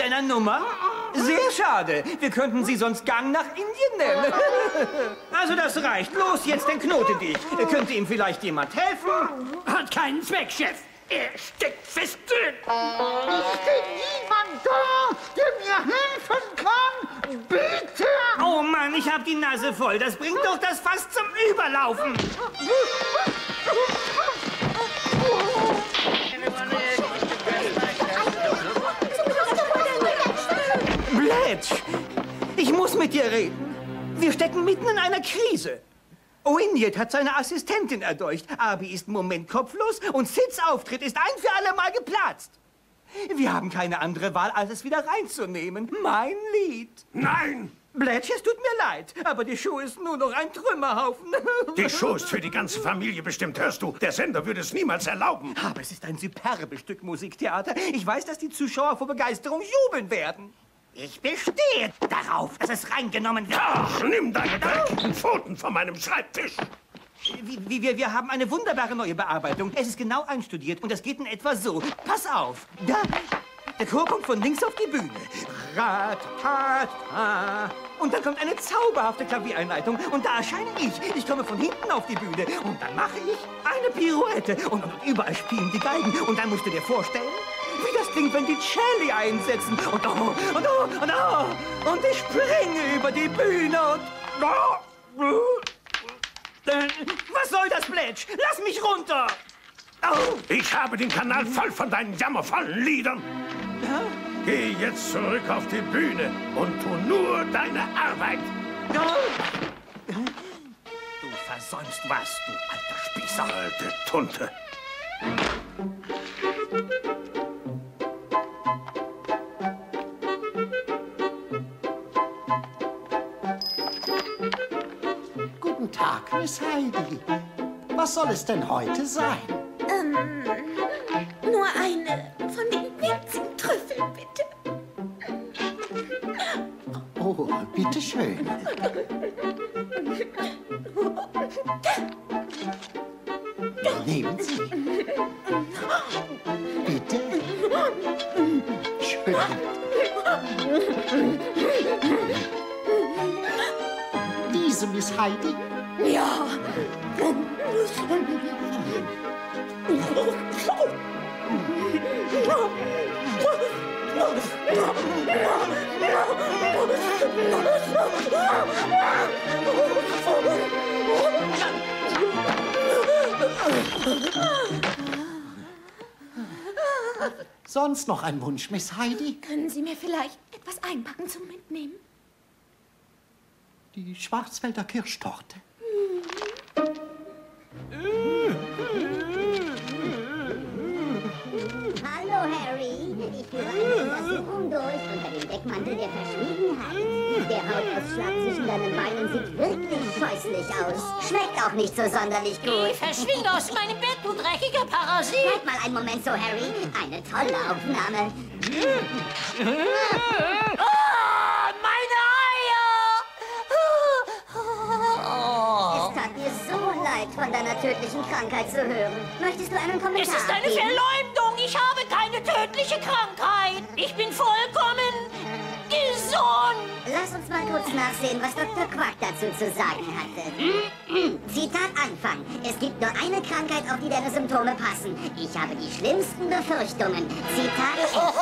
nicht ein Teil deiner Nummer? Sehr schade. Wir könnten sie sonst Gang nach Indien nennen. Also das reicht. Los, jetzt entknote dich. Könnte ihm vielleicht jemand helfen? Hat keinen Zweck, Chef. Er steckt fest drin. Ist denn niemand da, der mir helfen kann? Bitte! Oh Mann, ich hab die Nase voll. Das bringt doch das Fass zum Überlaufen. ich muss mit dir reden. Wir stecken mitten in einer Krise. Oinjet hat seine Assistentin erdolcht. Abi ist im Moment kopflos und Sids Auftritt ist ein für alle Mal geplatzt. Wir haben keine andere Wahl, als es wieder reinzunehmen. Mein Lied. Nein! Bletch, es tut mir leid, aber die Show ist nur noch ein Trümmerhaufen. Die Show ist für die ganze Familie bestimmt, hörst du? Der Sender würde es niemals erlauben. Aber es ist ein superbes Stück Musiktheater. Ich weiß, dass die Zuschauer vor Begeisterung jubeln werden. Ich bestehe darauf, dass es reingenommen wird. Ach, nimm deine dreckigen Pfoten von meinem Schreibtisch. Wie, wie, wir, wir haben eine wunderbare neue Bearbeitung. Es ist genau einstudiert und das geht in etwa so. Pass auf. Da. Der Chor kommt von links auf die Bühne. Rat, tat, ta. Und dann kommt eine zauberhafte Klaviereinleitung. Und da erscheine ich. Ich komme von hinten auf die Bühne. Und dann mache ich eine Pirouette. Und, und überall spielen die Geigen. Und dann musst du dir vorstellen, wie das klingt, wenn die Celli einsetzen. Und oh, und oh, und oh. Und ich springe über die Bühne und... Oh. Was soll das, Bletch? Lass mich runter! Oh. Ich habe den Kanal voll von deinen jammervollen Liedern. Geh jetzt zurück auf die Bühne und tu nur deine Arbeit. Du versäumst was, du alter Spießer. Alte Tunte. Miss Heidi. Was soll es denn heute sein? Ähm, nur eine von den winzigen Trüffeln, bitte. Oh, bitteschön. Nehmen Sie. Bitte. Schön. Diese Miss Heidi? Ja. Sonst noch ein Wunsch, Miss Heidi? Können Sie mir vielleicht etwas einpacken zum Mitnehmen? Die Schwarzwälder Kirschtorte. Der Hautausschlag zwischen deinen Beinen sieht wirklich scheußlich aus. Schmeckt auch nicht so sonderlich gut. Verschwinde aus meinem Bett, du dreckiger Parasit! Bleib mal einen Moment so, Harry. Eine tolle Aufnahme. Ah, meine Eier! Es tat mir so leid, von deiner tödlichen Krankheit zu hören. Möchtest du einen Kommentar Es ist eine? Verleumdung. Ich habe keine tödliche Krankheit. Ich bin vollkommen mal kurz nachsehen, was Dr. Quack dazu zu sagen hatte. Zitat Anfang. Es gibt nur eine Krankheit, auf die deine Symptome passen. Ich habe die schlimmsten Befürchtungen. Zitat Ende.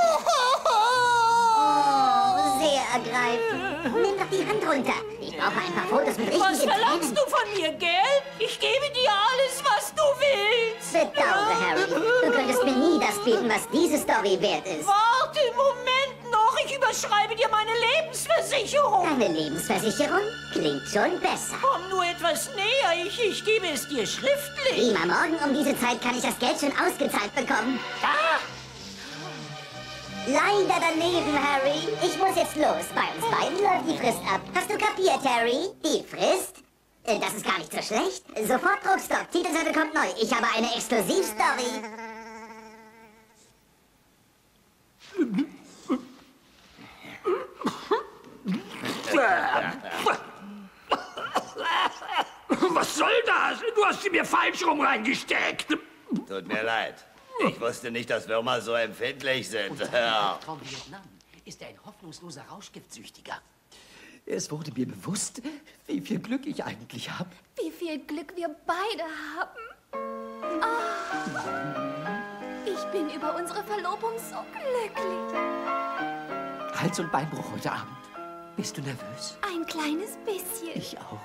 Oh, sehr ergreifend. Nimm doch die Hand runter. Ich brauche ein paar Fotos mit richtigen Was verlangst du von mir, Geld? Ich gebe dir alles, was du willst. Bedauere, Harry. Du könntest mir nie das bieten, was diese Story wert ist. Warte, Moment noch. Ich über unterschreibe dir meine Lebensversicherung. Deine Lebensversicherung klingt schon besser. Komm nur etwas näher, ich, ich gebe es dir schriftlich. Prima, morgen um diese Zeit kann ich das Geld schon ausgezahlt bekommen. Ah! Leider daneben, Harry. Ich muss jetzt los. Bei uns beiden läuft die Frist ab. Hast du kapiert, Harry? Die Frist? Äh, Das ist gar nicht so schlecht. Sofort Druckstopp. Titelseite kommt neu. Ich habe eine Exklusivstory. Was soll das? Du hast sie mir falsch rum reingesteckt. Tut mir leid. Ich wusste nicht, dass Würmer so empfindlich sind. Ja. Vom Vietnam ist er ein hoffnungsloser Rauschgiftsüchtiger. Es wurde mir bewusst, wie viel Glück ich eigentlich habe. Wie viel Glück wir beide haben. Ah, ich bin über unsere Verlobung so glücklich. Hals- und Beinbruch heute Abend. Bist du nervös? Ein kleines bisschen. Ich auch.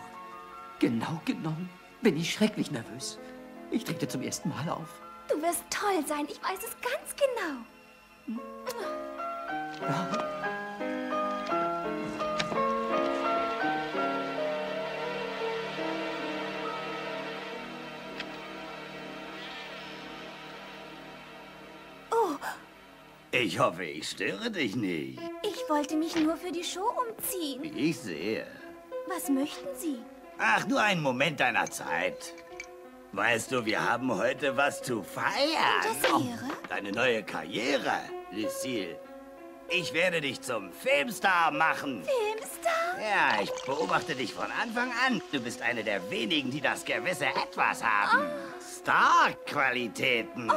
Genau genommen bin ich schrecklich nervös. Ich trete zum ersten Mal auf. Du wirst toll sein, ich weiß es ganz genau. Oh, Ich hoffe, ich störe dich nicht. ich wollte mich nur für die Show umziehen. Wie ich sehe. Was möchten Sie? Ach, nur einen Moment deiner Zeit. Weißt du, wir haben heute was zu feiern. Das wäre? Deine neue Karriere, Lucille. Ich werde dich zum Filmstar machen. Filmstar? Ja, ich beobachte dich von Anfang an. Du bist eine der wenigen, die das gewisse Etwas haben. Star-Qualitäten.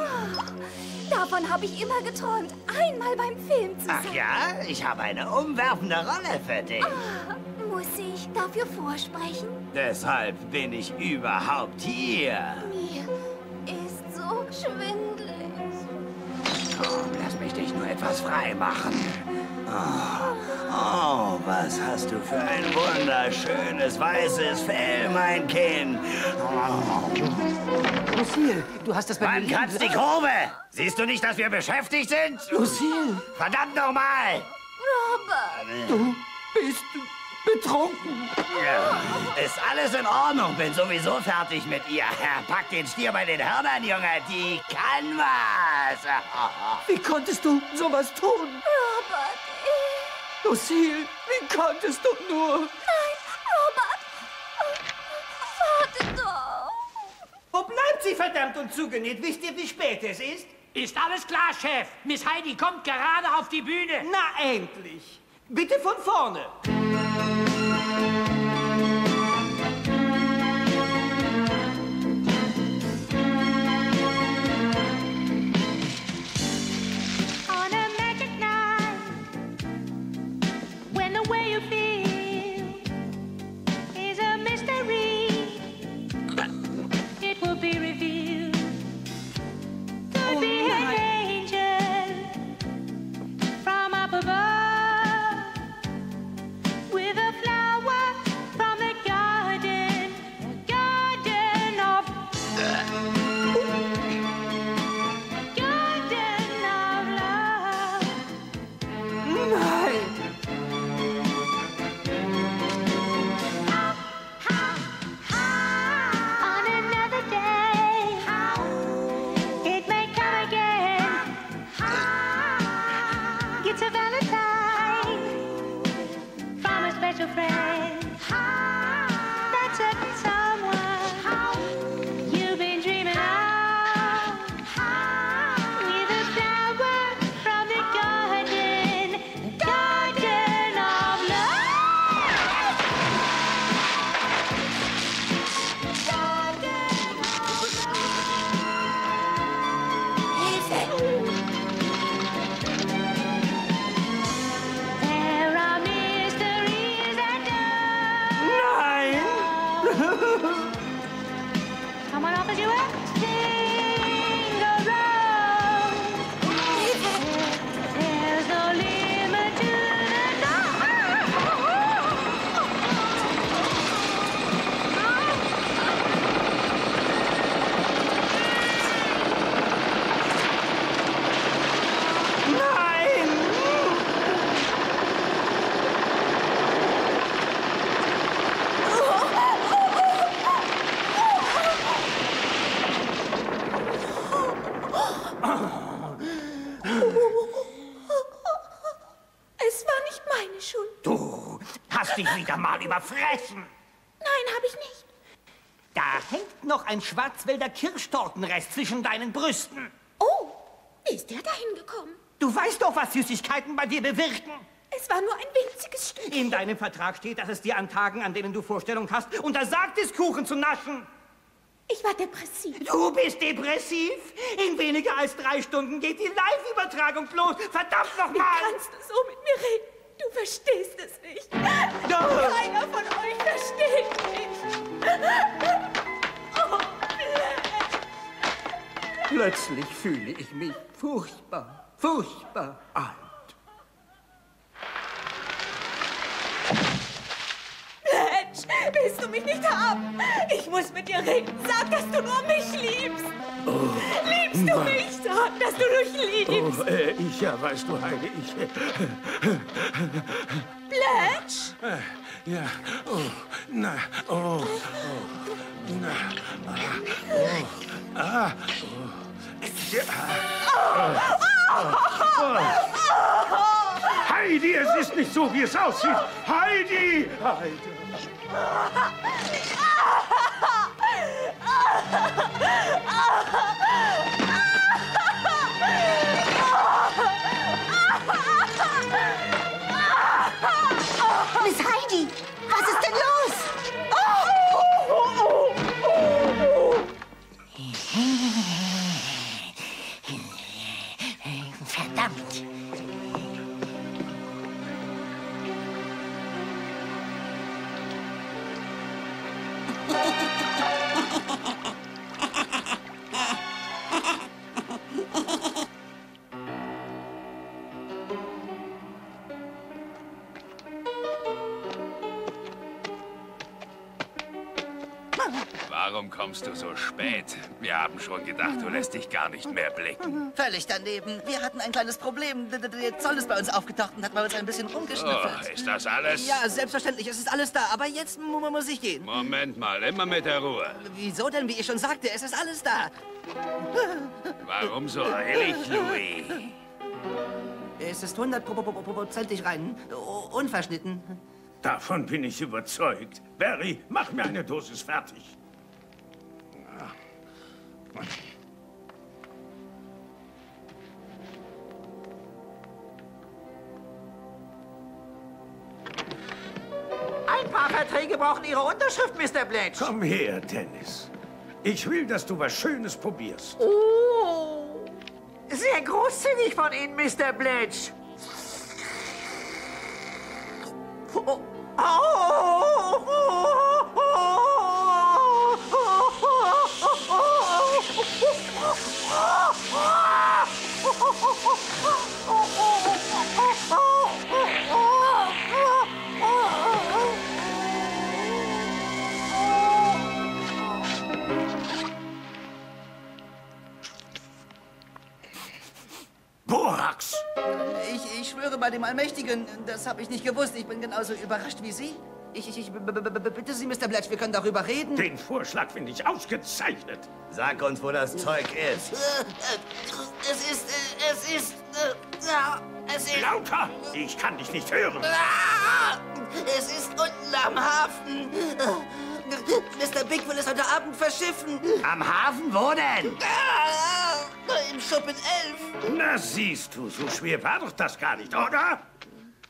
Davon habe ich immer geträumt, einmal beim Film zu sein. Ach ja, ich habe eine umwerfende Rolle für dich. Muss ich dafür vorsprechen? Deshalb bin ich überhaupt hier. Mir ist so schwindelig. Komm, lass mich dich nur etwas frei machen. Oh, oh, was hast du für ein wunderschönes weißes Fell, mein Kind. Oh. Lucille, du hast das bei Wann mir kannst die Kurve? Siehst du nicht, dass wir beschäftigt sind? Lucille! Verdammt nochmal! Robert! Du bist betrunken. Ja, ist alles in Ordnung, bin sowieso fertig mit ihr. Pack den Stier bei den Hörnern, Junge, die kann was. Wie konntest du sowas tun? Robert, ich... Lucille, wie konntest du nur? Nein, Robert! Warte doch! Wo bleibt sie, verdammt und zugenäht? Wisst ihr, wie spät es ist? Ist alles klar, Chef? Miss Heidi kommt gerade auf die Bühne. Na, endlich. Bitte von vorne. On Figueroa? Überfressen. Nein, habe ich nicht. Da hängt noch ein Schwarzwälder Kirschtortenrest zwischen deinen Brüsten. Oh, wie ist der da hingekommen? Du weißt doch, was Süßigkeiten bei dir bewirken. Es war nur ein winziges Stück. In deinem Vertrag steht, dass es dir an Tagen, an denen du Vorstellung hast, untersagt ist, Kuchen zu naschen. Ich war depressiv. Du bist depressiv? In weniger als drei Stunden geht die Live-Übertragung los. Verdammt Wie nochmal! kannst du so mit mir reden? Du verstehst es nicht. Doch. Keiner von euch versteht mich. Oh, Plötzlich fühle ich mich furchtbar, furchtbar alt. Bletch, willst du mich nicht haben? Ich muss mit dir reden. Sag, dass du nur mich liebst. Liebst du Mann. mich? Sag, dass du mich liebst. Oh, äh, ich, ja, weißt du, Heidi, ich... Äh, Bletch? äh, ja, oh, na, oh, oh, na, ah, oh, ah, oh, ja, ah, oh, oh. Heidi, es ist nicht so, wie es aussieht. Heidi! Heidi! Miss Wir haben schon gedacht, du lässt dich gar nicht mehr blicken. Völlig daneben. Wir hatten ein kleines Problem. Der Zoll ist bei uns aufgetaucht und hat bei uns ein bisschen rumgeschnüffelt. Oh, ist das alles? Ja, selbstverständlich. Es ist alles da. Aber jetzt mu mu- muss ich gehen. Moment mal, immer mit der Ruhe. Wieso denn? Wie ich schon sagte, es ist alles da. Warum so eilig, Louis? Es ist hundertprozentig rein. Unverschnitten. Davon bin ich überzeugt. Barry, mach mir eine Dosis fertig. Ein paar Verträge brauchen Ihre Unterschrift, Mr. Bletch. Komm her, Dennis. Ich will, dass du was Schönes probierst. Oh, sehr großzügig von Ihnen, Mr. Bletch. Oh, Borax! Ich, ich schwöre bei dem Allmächtigen, das habe ich nicht gewusst. Ich bin genauso überrascht wie Sie. Ich, ich, ich bitte Sie, Mr. Bletch, wir können darüber reden. Den Vorschlag finde ich ausgezeichnet. Sag uns, wo das Zeug ist. Es ist, es ist, äh, ja, es ist... Lauter! Ich kann dich nicht hören. Ah, Es ist unten am Hafen. Mr. Big will es heute Abend verschiffen. Am Hafen? Wo denn? Ah, Im Schuppen 11. Na siehst du, so schwer war doch das gar nicht, oder?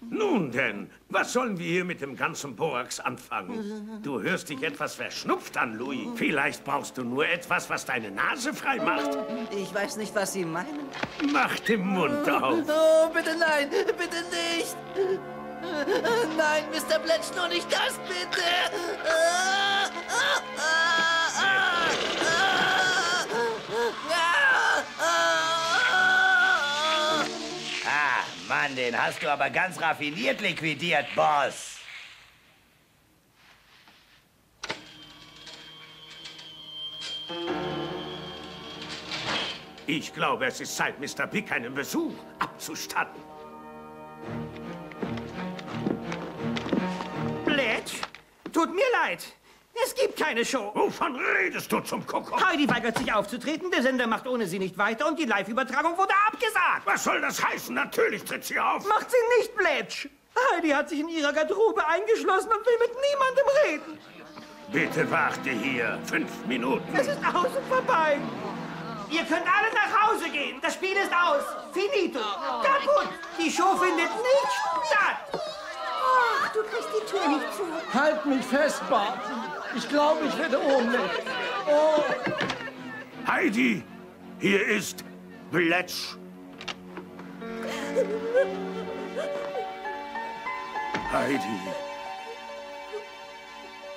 Nun denn, was sollen wir hier mit dem ganzen Borax anfangen? Du hörst dich etwas verschnupft an, Louis. Vielleicht brauchst du nur etwas, was deine Nase frei macht. Ich weiß nicht, was Sie meinen. Mach den Mund auf. Oh, bitte nein, bitte nicht. Nein, Mr. Bletch, nur nicht das, bitte. Ah, Mann, den hast du aber ganz raffiniert liquidiert, Boss. Ich glaube, es ist Zeit, Mr. Big einen Besuch abzustatten. Bletch, tut mir leid. Es gibt keine Show. Wovon redest du zum Kuckuck? Heidi weigert sich aufzutreten, der Sender macht ohne sie nicht weiter und die Live-Übertragung wurde abgesagt. Was soll das heißen? Natürlich tritt sie auf. Macht sie nicht, Bletch. Heidi hat sich in ihrer Garderobe eingeschlossen und will mit niemandem reden. Bitte warte hier. Fünf Minuten. Es ist aus und vorbei. Ihr könnt alle nach Hause gehen. Das Spiel ist aus. Finito. Kaputt. Die Show findet nicht statt. Ach, du kriegst die Tür nicht zu. Halt mich fest, Bart. Ich glaube, ich werde ohnmächtig. Oh. Heidi, hier ist Bletch. Heidi.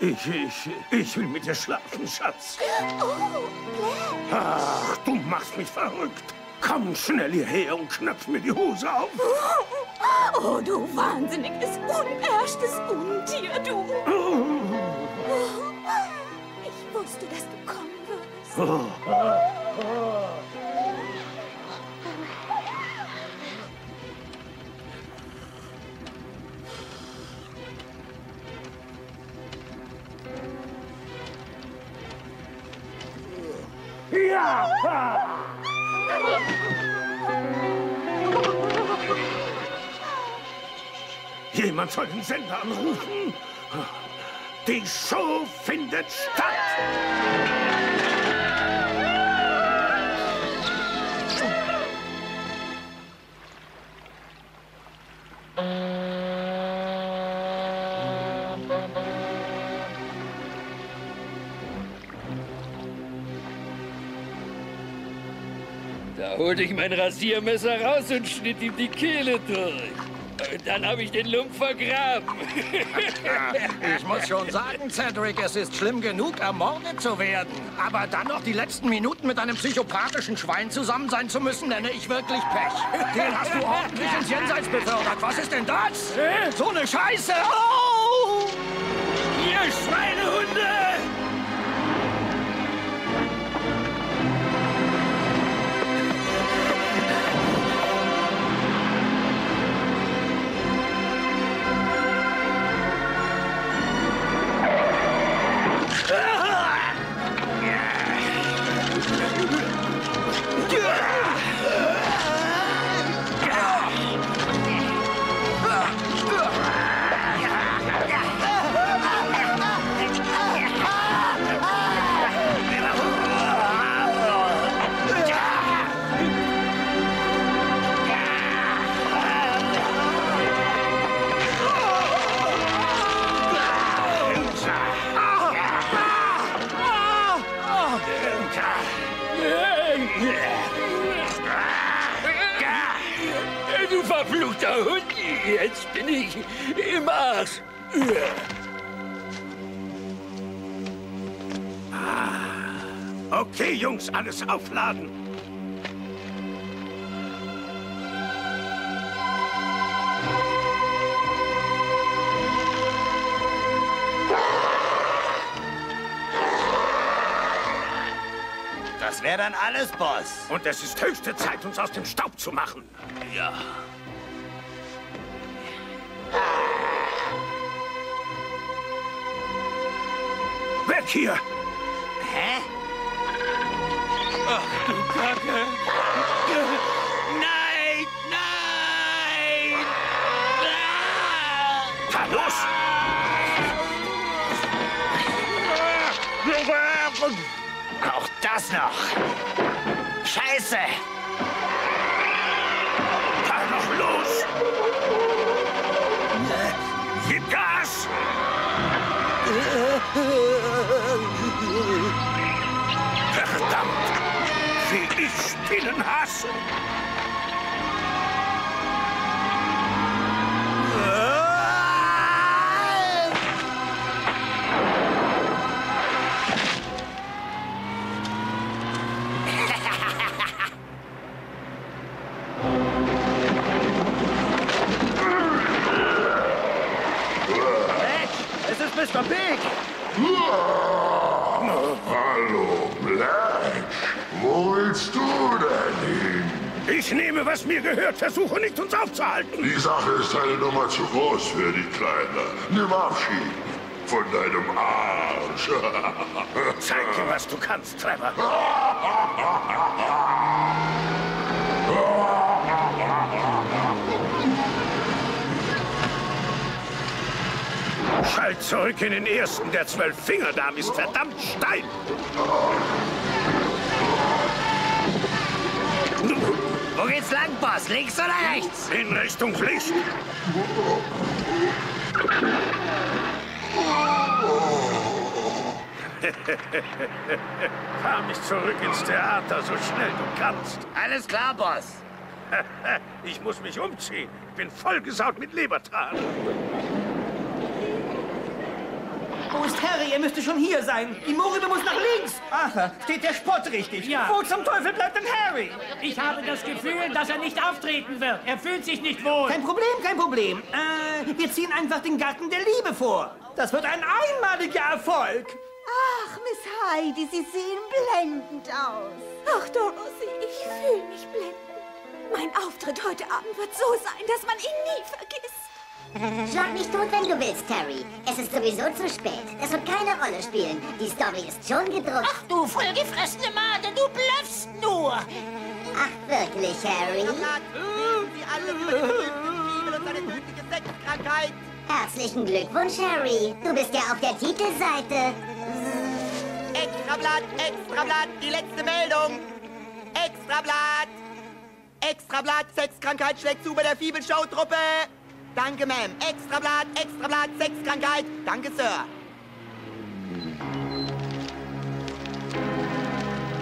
Ich, ich, ich will mit dir schlafen, Schatz. Oh, Ach, du machst mich verrückt. Komm schnell hierher und knöpf mir die Hose auf. Oh, du wahnsinniges, unerschtes Untier, du. Ich wusste, dass du kommen würdest. Jemand soll den Sender anrufen. Die Show findet statt. Da holte ich mein Rasiermesser raus und schnitt ihm die Kehle durch. Und dann habe ich den Lump vergraben. Ich muss schon sagen, Cedric, es ist schlimm genug, ermordet zu werden. Aber dann noch die letzten Minuten mit einem psychopathischen Schwein zusammen sein zu müssen, nenne ich wirklich Pech. Den hast du ordentlich ins Jenseits befördert. Was ist denn das? So eine Scheiße! Oh! Okay, Jungs, alles aufladen. Das wäre dann alles, Boss. Und es ist höchste Zeit, uns aus dem Staub zu machen. Ja. Weg hier! Hä? Ach du Kacke! Nein! Nein! Fahr los! Auch das noch. Scheiße! Wie ich Spinnen hasse! Es ist Mr. Big! Hallo, Blatch. Wo willst du denn hin? Ich nehme, was mir gehört. Versuche nicht, uns aufzuhalten. Die Sache ist eine Nummer zu groß für dich, Kleiner. Nimm Abschied von deinem Arsch. Zeig ihm, was du kannst, Trevor. Schalt zurück in den ersten. Der Zwölffingerdarm ist verdammt steil. Geht's lang, Boss? Links oder rechts? In Richtung Licht. Fahr mich zurück ins Theater, so schnell du kannst. Alles klar, Boss. Ich muss mich umziehen. Ich bin vollgesaut mit Lebertran. Wo ist Harry? Er müsste schon hier sein. Die Moribbe muss nach links. Ach, da steht der Spott richtig. Ja. Wo zum Teufel bleibt denn Harry? Ich habe das Gefühl, dass er nicht auftreten wird. Er fühlt sich nicht wohl. Kein Problem, kein Problem. Äh, wir ziehen einfach den Garten der Liebe vor. Das wird ein einmaliger Erfolg. Ach, Miss Heidi, Sie sehen blendend aus. Ach, Dorothy, ich fühle mich blendend. Mein Auftritt heute Abend wird so sein, dass man ihn nie vergisst. Schlag mich tot, wenn du willst, Terry. Es ist sowieso zu spät. Es wird keine Rolle spielen. Die Story ist schon gedruckt. Ach du vollgefressene Made, du bluffst nur. Ach, wirklich, Harry? Herzlichen Glückwunsch, Harry. Du bist ja auf der Titelseite. Extrablatt, Extrablatt, die letzte Meldung. Extrablatt. Extrablatt, Sexkrankheit schlägt zu bei der Fiebelshow-Truppe. Danke, Ma'am. Extrablatt, Extrablatt, Sexkrankheit. Danke, Sir.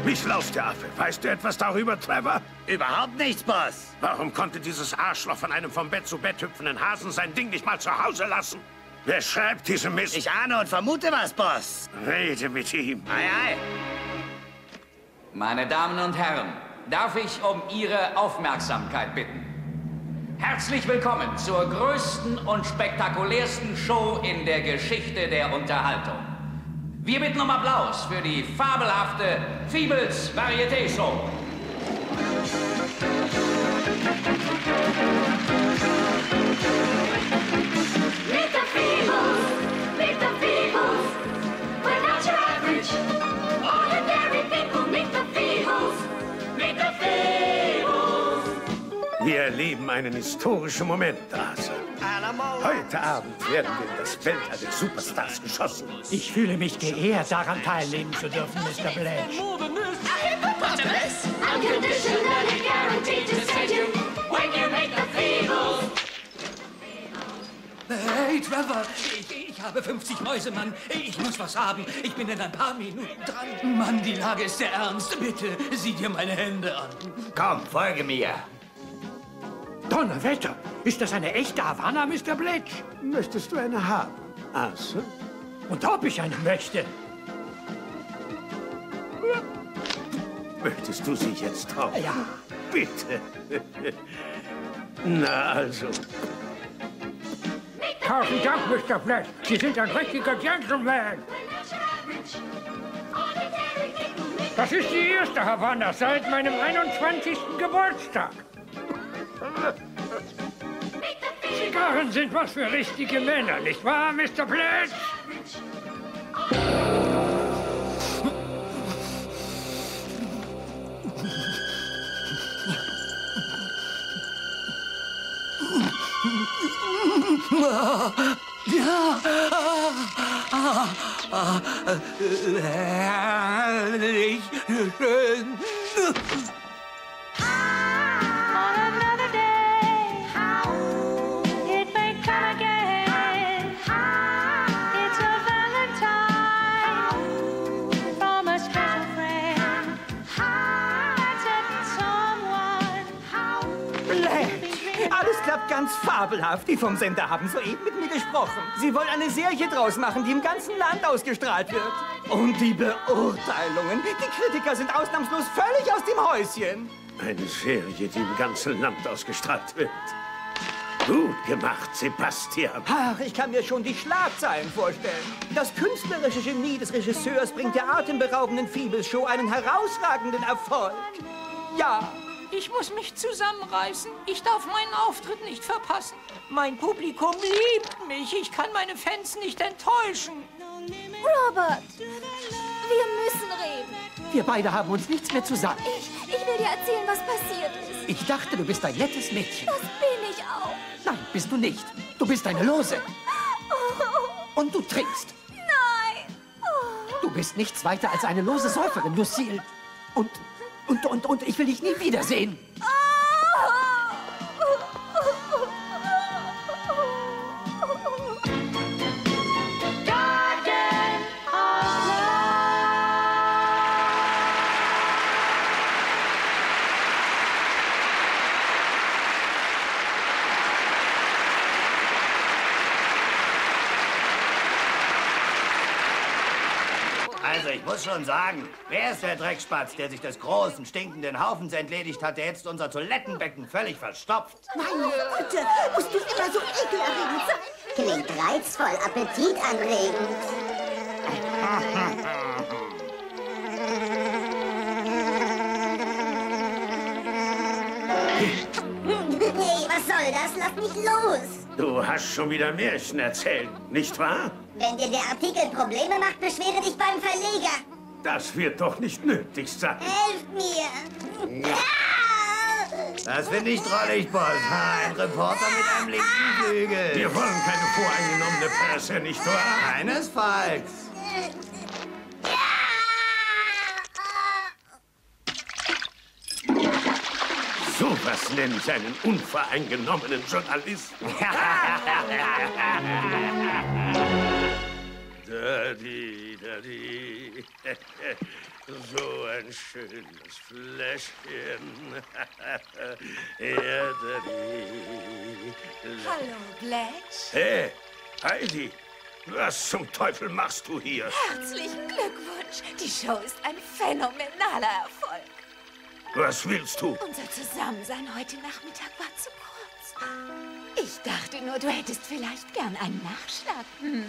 Misslaus, der Affe. Weißt du etwas darüber, Trevor? Überhaupt nichts, Boss. Warum konnte dieses Arschloch von einem vom Bett zu Bett hüpfenden Hasen sein Ding nicht mal zu Hause lassen? Wer schreibt diese Mist? Ich ahne und vermute was, Boss. Rede mit ihm. Ei, ei. Meine Damen und Herren, darf ich um Ihre Aufmerksamkeit bitten. Herzlich willkommen zur größten und spektakulärsten Show in der Geschichte der Unterhaltung. Wir bitten um Applaus für die fabelhafte Fiebels Varieté Show. The Feebles, the Feebles. We're not your average, ordinary people. The Feebles, the Feebles. Wir erleben einen historischen Moment, Arthur. Heute Abend werden wir in das Weltall der Superstars geschossen. Ich fühle mich geehrt, daran teilnehmen zu dürfen, Mr. Blatch. Hippopotamus, unconditionally guaranteed to send you when you meet the Feebles. Hey, Trevor, ich, ich habe 50 Mäuse, Mann. Ich muss was haben. Ich bin in ein paar Minuten dran. Mann, die Lage ist sehr ernst. Bitte, sieh dir meine Hände an. Komm, folge mir. Donnerwetter! Ist das eine echte Havanna, Mr. Blatch? Möchtest du eine haben, Arthur? Und ob ich eine möchte? Möchtest du sie jetzt haben? Ja. Bitte. Na also. Tausend Dank, Mr. Blatch. Sie sind ein richtiger Gentleman. Das ist die erste Havanna seit meinem 21. Geburtstag. Zigarren sind was für richtige Männer, nicht wahr, Mr. Ah, ah, äh, herrlich schön. Ganz fabelhaft. Die vom Sender haben soeben mit mir gesprochen. Sie wollen eine Serie draus machen, die im ganzen Land ausgestrahlt wird. Und die Beurteilungen. Die Kritiker sind ausnahmslos völlig aus dem Häuschen. Eine Serie, die im ganzen Land ausgestrahlt wird. Gut gemacht, Sebastian. Ach, ich kann mir schon die Schlagzeilen vorstellen. Das künstlerische Genie des Regisseurs bringt der atemberaubenden Fiebels-Show einen herausragenden Erfolg. Ja, Ich muss mich zusammenreißen. Ich darf meinen Auftritt nicht verpassen. Mein Publikum liebt mich. Ich kann meine Fans nicht enttäuschen. Robert, wir müssen reden. Wir beide haben uns nichts mehr zu sagen. Ich, ich will dir erzählen, was passiert ist. Ich dachte, du bist ein nettes Mädchen. Das bin ich auch. Nein, bist du nicht. Du bist eine Lose. Oh, Und du trinkst. Nein. Du bist nichts weiter als eine lose Säuferin, Lucille. Und, und, und, und ich will dich nie wiedersehen. Also, muss schon sagen, wer ist der Dreckspatz, der sich des großen, stinkenden Haufens entledigt hat, der jetzt unser Toilettenbecken völlig verstopft? Meine Güte, musst du immer so ekelerregend sein? Klingt reizvoll, appetitanregend. Hey, was soll das? Lass mich los! Du hast schon wieder Märchen erzählt, nicht wahr? Wenn dir der Artikel Probleme macht, beschwere dich beim Verleger. Das wird doch nicht nötig sein. Helft mir! Das finde ich drollig, Boss. Ha, Ein Reporter mit einem linken Flügel. Wir wollen keine voreingenommene Presse, nicht wahr? Keinesfalls. So was nenne ich einen unvoreingenommenen Journalisten. Dadi, dadi. So ein schönes Fläschchen. Dadi. Hallo, Bletch. Hey, Heidi, was zum Teufel machst du hier? Herzlichen Glückwunsch. Die Show ist ein phänomenaler Erfolg. Was willst du? Unser Zusammensein heute Nachmittag war zu kurz. Ich dachte nur, du hättest vielleicht gern einen Nachschlag. Hm?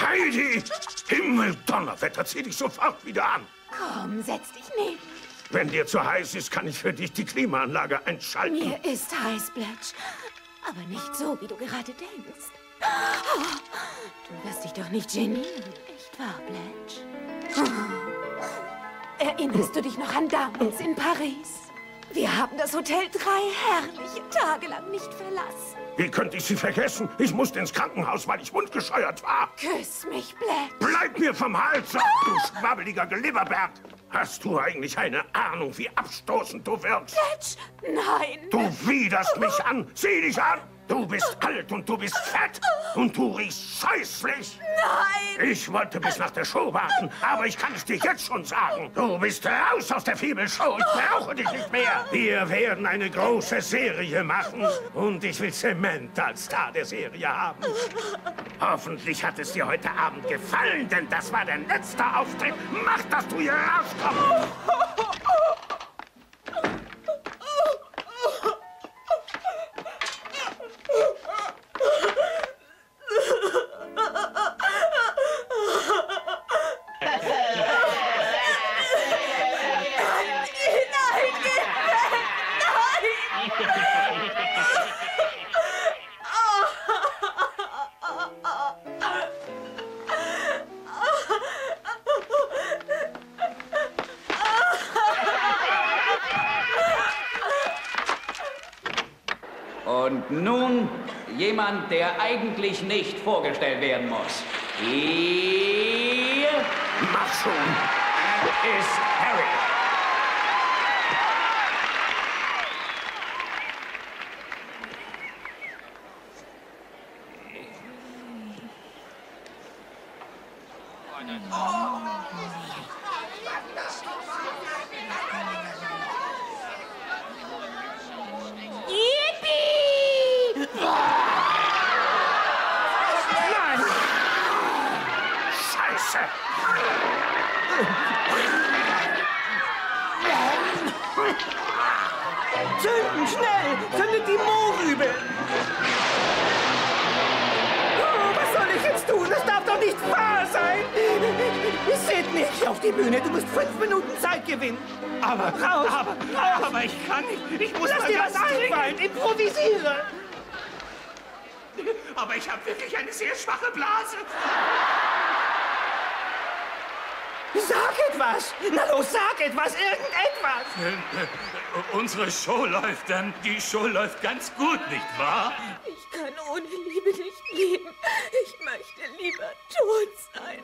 Heidi! Himmel, Donnerwetter, zieh dich sofort wieder an. Komm, setz dich neben. Wenn dir zu heiß ist, kann ich für dich die Klimaanlage einschalten. Mir ist heiß, Bletch. Aber nicht so, wie du gerade denkst. Oh, du wirst dich doch nicht genieren, nicht wahr, Bletch? Oh. Erinnerst du dich noch an damals in Paris? Wir haben das Hotel drei herrliche Tage lang nicht verlassen. Wie könnte ich sie vergessen? Ich musste ins Krankenhaus, weil ich wundgescheuert war. Küss mich, Bletch. Bleib mir vom Hals, ab, du schwabbeliger Gelibberbert. Hast du eigentlich eine Ahnung, wie abstoßend du wirkst? Bletch, nein. Du widerst mich an. Sieh dich an. Du bist alt und du bist fett. Und du riechst scheußlich. Nein. Ich wollte bis nach der Show warten, aber ich kann es dir jetzt schon sagen. Du bist raus aus der Fibelshow. Ich brauche dich nicht mehr. Wir werden eine große Serie machen. Und ich will Cement als Star der Serie haben. Hoffentlich hat es dir heute Abend gefallen, denn das war dein letzter Auftritt. Mach, dass du hier rauskommst. Eigentlich nicht vorgestellt werden muss. Hier Improvisiere! Aber ich habe wirklich eine sehr schwache Blase. Sag etwas! Na los, sag etwas! Irgendetwas! Äh, äh, unsere Show läuft dann. Die Show läuft ganz gut, nicht wahr? Ich kann ohne Liebe nicht leben. Ich möchte lieber tot sein.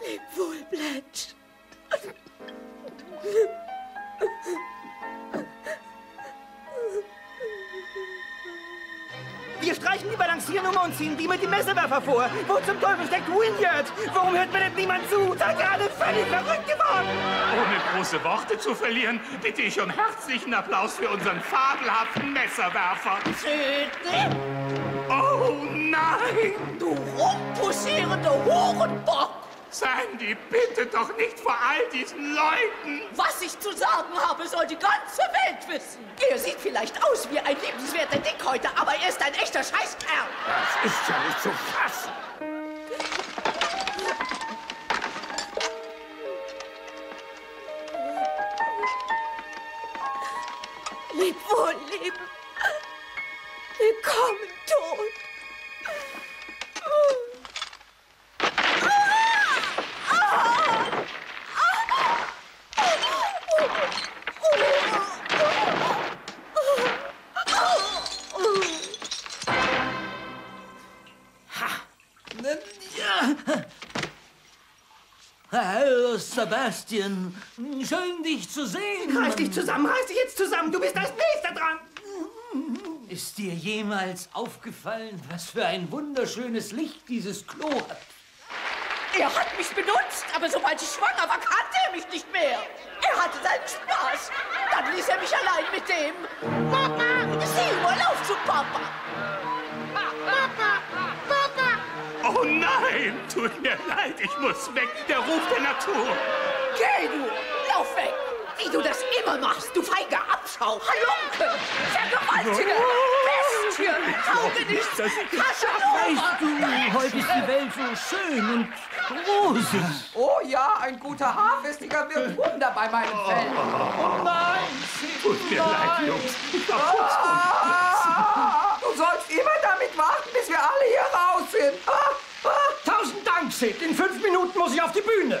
Leb wohl, Bletch. Wir streichen die Balanciernummer und ziehen die mit dem Messerwerfer vor. Wo zum Teufel steckt Wynyard? Warum hört mir denn niemand zu? Ihr alle völlig verrückt geworden? Ohne große Worte zu verlieren, bitte ich um herzlichen Applaus für unseren fabelhaften Messerwerfer. Töte! Oh nein! Du rumpussierender Hurenbock! Sandy, bitte doch nicht vor all diesen Leuten! Was ich zu sagen habe, soll die ganze Welt wissen. Er sieht vielleicht aus wie ein liebenswerter Dickhäuter, aber er ist ein echter Scheißkerl. Das ist ja nicht zu fassen. Leb wohl, Leben. Willkommen, Tod. Sebastian. Schön, dich zu sehen. Reiß dich zusammen, reiß dich jetzt zusammen. Du bist als nächster dran. Ist dir jemals aufgefallen, was für ein wunderschönes Licht dieses Klo hat? Er hat mich benutzt, aber sobald ich schwanger war, kannte er mich nicht mehr. Er hatte seinen Spaß. Dann ließ er mich allein mit dem. Papa, Seymour, lauf zu. Papa, nein! Tut mir leid, ich muss weg. Der Ruf der Natur. Geh du, lauf weg. Wie du das immer machst, du feige Abschau, Halunke, Vergewaltiger, Bestie, Taugenichts, Weißt du, heute ist die Welt so schön und rosig. Oh ja, ein guter Haarfestiger wirkt Wunder bei meinem Fell. Oh nein, Tut mir leid, Jungs. Ich war kurz Ah, du sollst immer damit warten, bis wir alle hier raus sind. Ah, ah. Sid. In fünf Minuten muss ich auf die Bühne.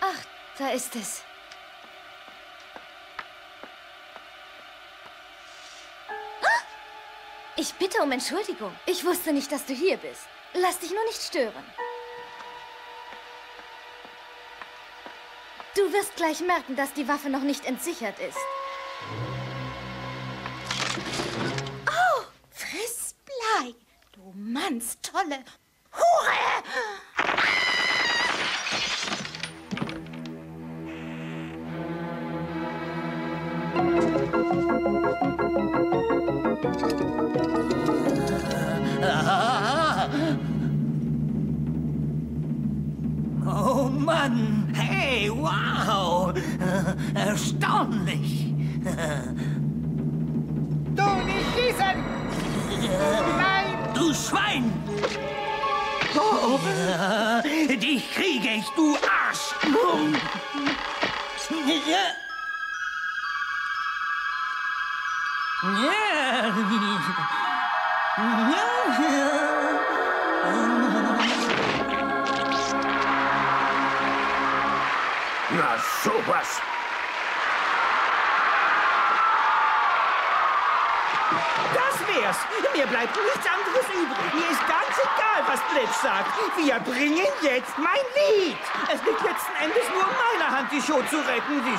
Ach, da ist es. Ich bitte um Entschuldigung. Ich wusste nicht, dass du hier bist. Lass dich nur nicht stören. Du wirst gleich merken, dass die Waffe noch nicht entsichert ist. Oh, friss Blei. Du Mannstolle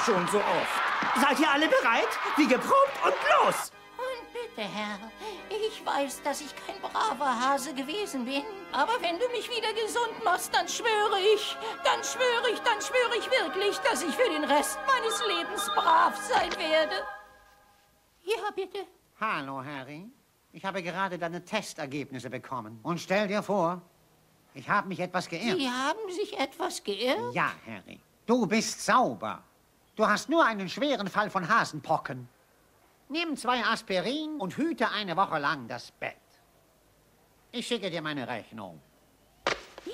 schon so oft. Seid ihr alle bereit? Wie geprobt und los! Und bitte, Herr, ich weiß, dass ich kein braver Hase gewesen bin. Aber wenn du mich wieder gesund machst, dann schwöre ich, dann schwöre ich, dann schwöre ich wirklich, dass ich für den Rest meines Lebens brav sein werde. Ja, bitte. Hallo, Harry. Ich habe gerade deine Testergebnisse bekommen. Und stell dir vor, ich habe mich etwas geirrt. Sie haben sich etwas geirrt? Ja, Harry. Du bist sauber. Du hast nur einen schweren Fall von Hasenpocken. Nimm zwei Aspirin und hüte eine Woche lang das Bett. Ich schicke dir meine Rechnung. Ich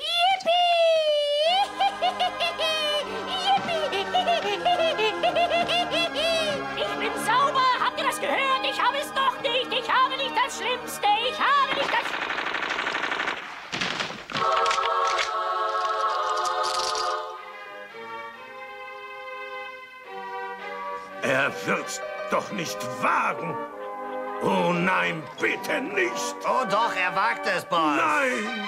bin sauber, habt ihr das gehört? Ich habe es doch nicht, ich habe nicht das Schlimmste. Er wird's doch nicht wagen. Oh nein, bitte nicht. Oh doch, er wagt es, Boss. Nein!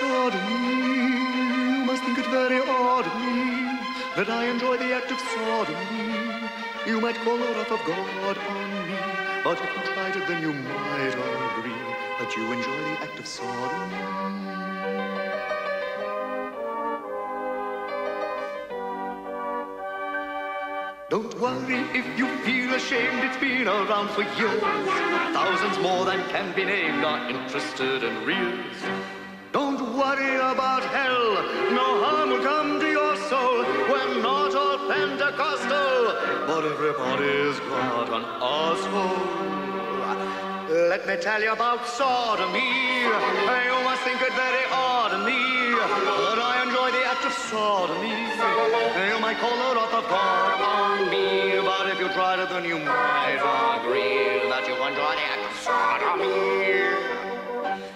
Sodomy, you must think it very odd of me that I enjoy the act of sodomy. You might call the wrath of God on me, but if you tried it, then you might agree that you enjoy the act of sodomy. Don't worry if you feel ashamed, it's been around for years. Thousands more than can be named are interested in reels. Don't worry about hell, no harm will come to your soul. We're not all Pentecostal, but everybody's got an asshole. Let me tell you about sodomy. You must think it very odd of me. But I enjoy the act of sodomy. You might call the wrath of God on me. But if you tried it, then you might agree that you enjoy the act of sodomy.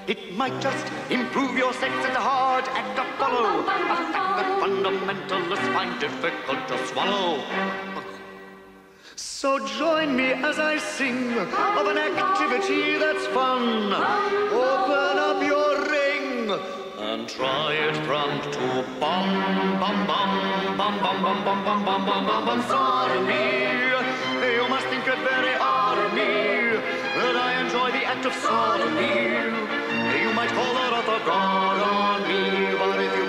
It might just improve your sex. It's the hard act to follow. A fact that fundamentalists find difficult to swallow. So join me as I sing of an activity that's fun. Open up your ring and try it from to bum bum bum bum bum bum bum bum bum bum bum bum sodomy. You must think it very odd of that I enjoy the act of sodomy. You might call wrath of God on me, but if you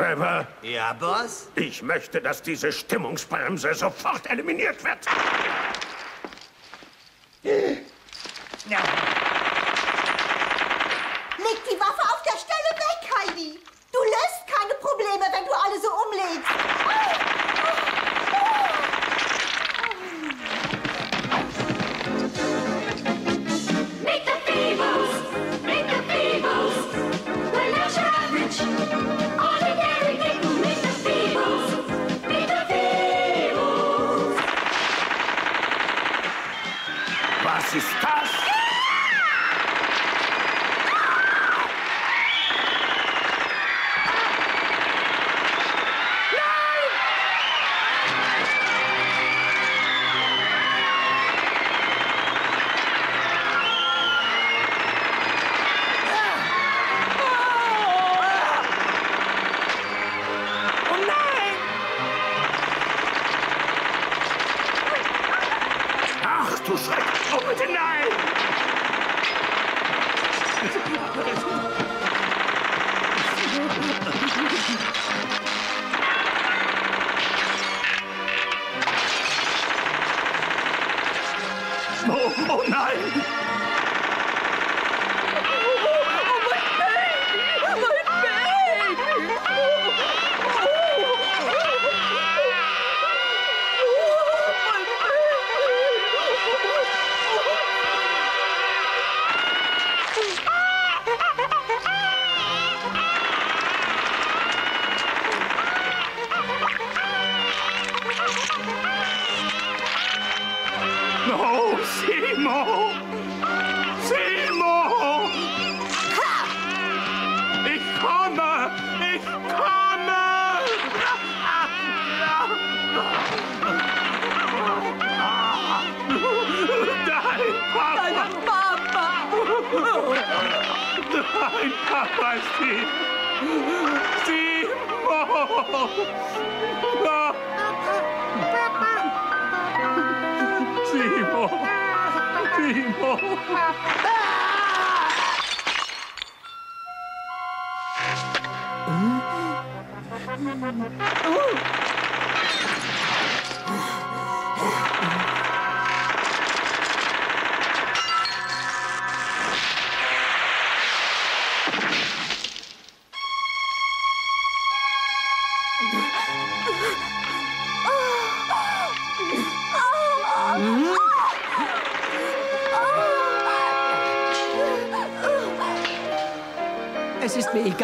Trevor? Ja, Boss? Ich möchte, dass diese Stimmungsbremse sofort eliminiert wird. Leg die Waffe auf der Stelle weg, Heidi. Du löst keine Probleme, wenn du alle so umlegst. Meet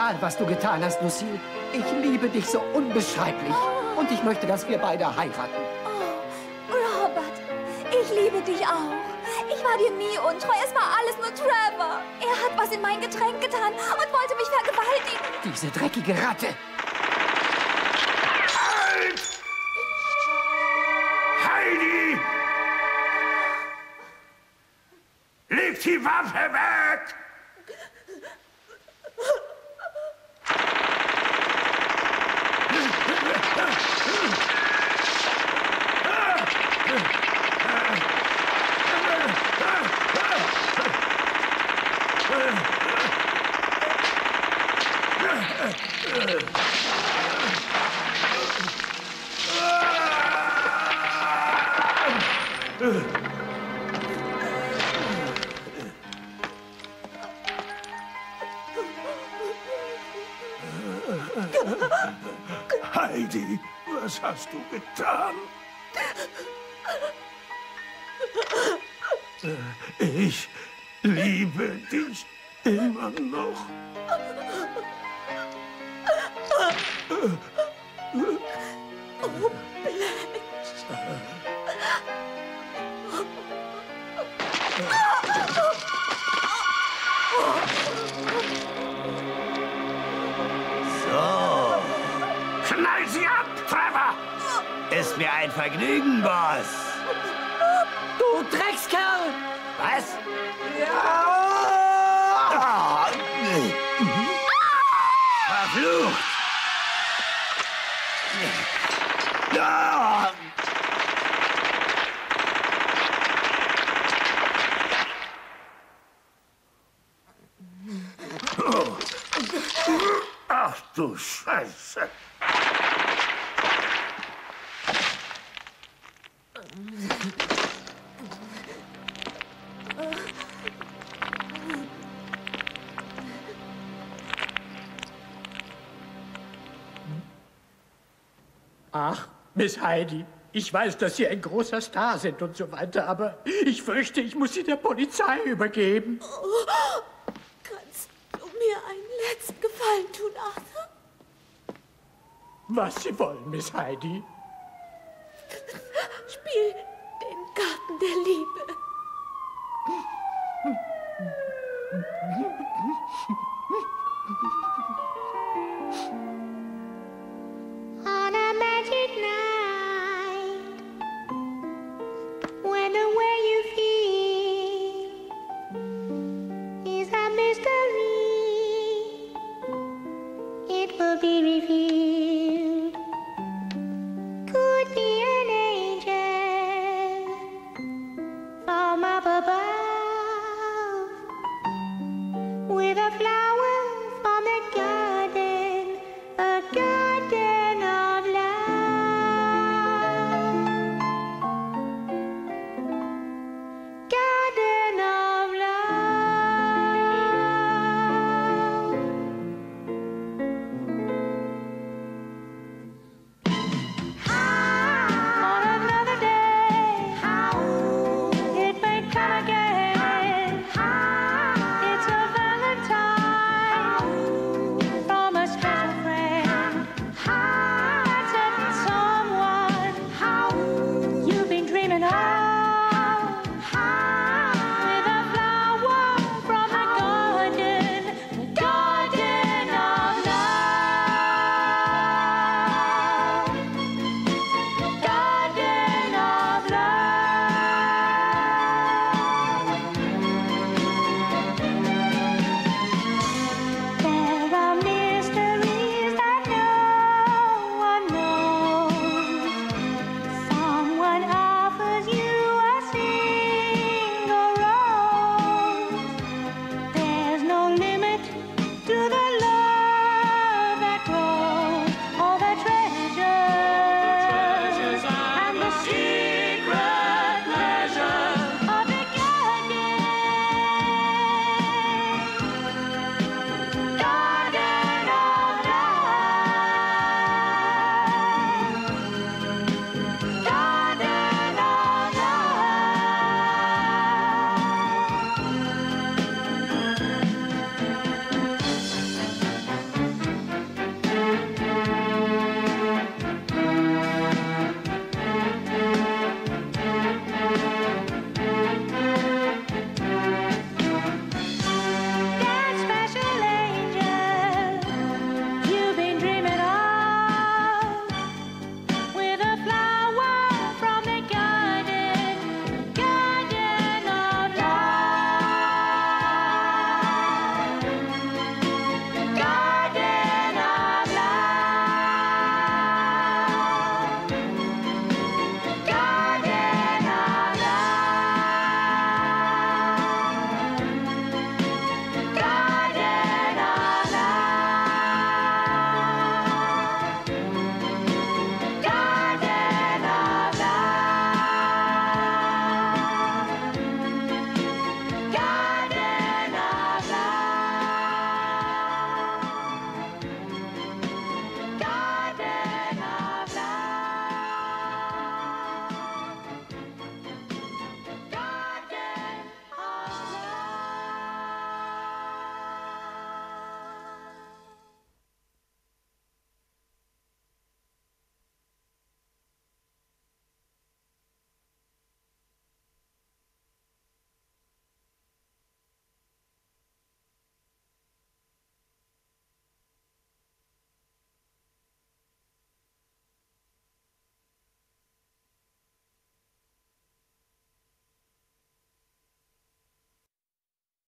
egal, was du getan hast, Lucille. Ich liebe dich so unbeschreiblich. Und ich möchte, dass wir beide heiraten. Robert, ich liebe dich auch. Ich war dir nie untreu. Es war alles nur Trevor. Er hat was in mein Getränk getan und wollte mich vergewaltigen. Diese dreckige Ratte. Heidi, was hast du getan? Ich liebe dich immer noch. Ein Vergnügen, Boss. Du Dreckskerl! Was? Ja! Verflucht! Ja! Ach du Scheiße! Miss Heidi, ich weiß, dass Sie ein großer Star sind und so weiter, aber ich fürchte, ich muss Sie der Polizei übergeben. Oh, kannst du mir einen letzten Gefallen tun, Arthur? Was Sie wollen, Miss Heidi.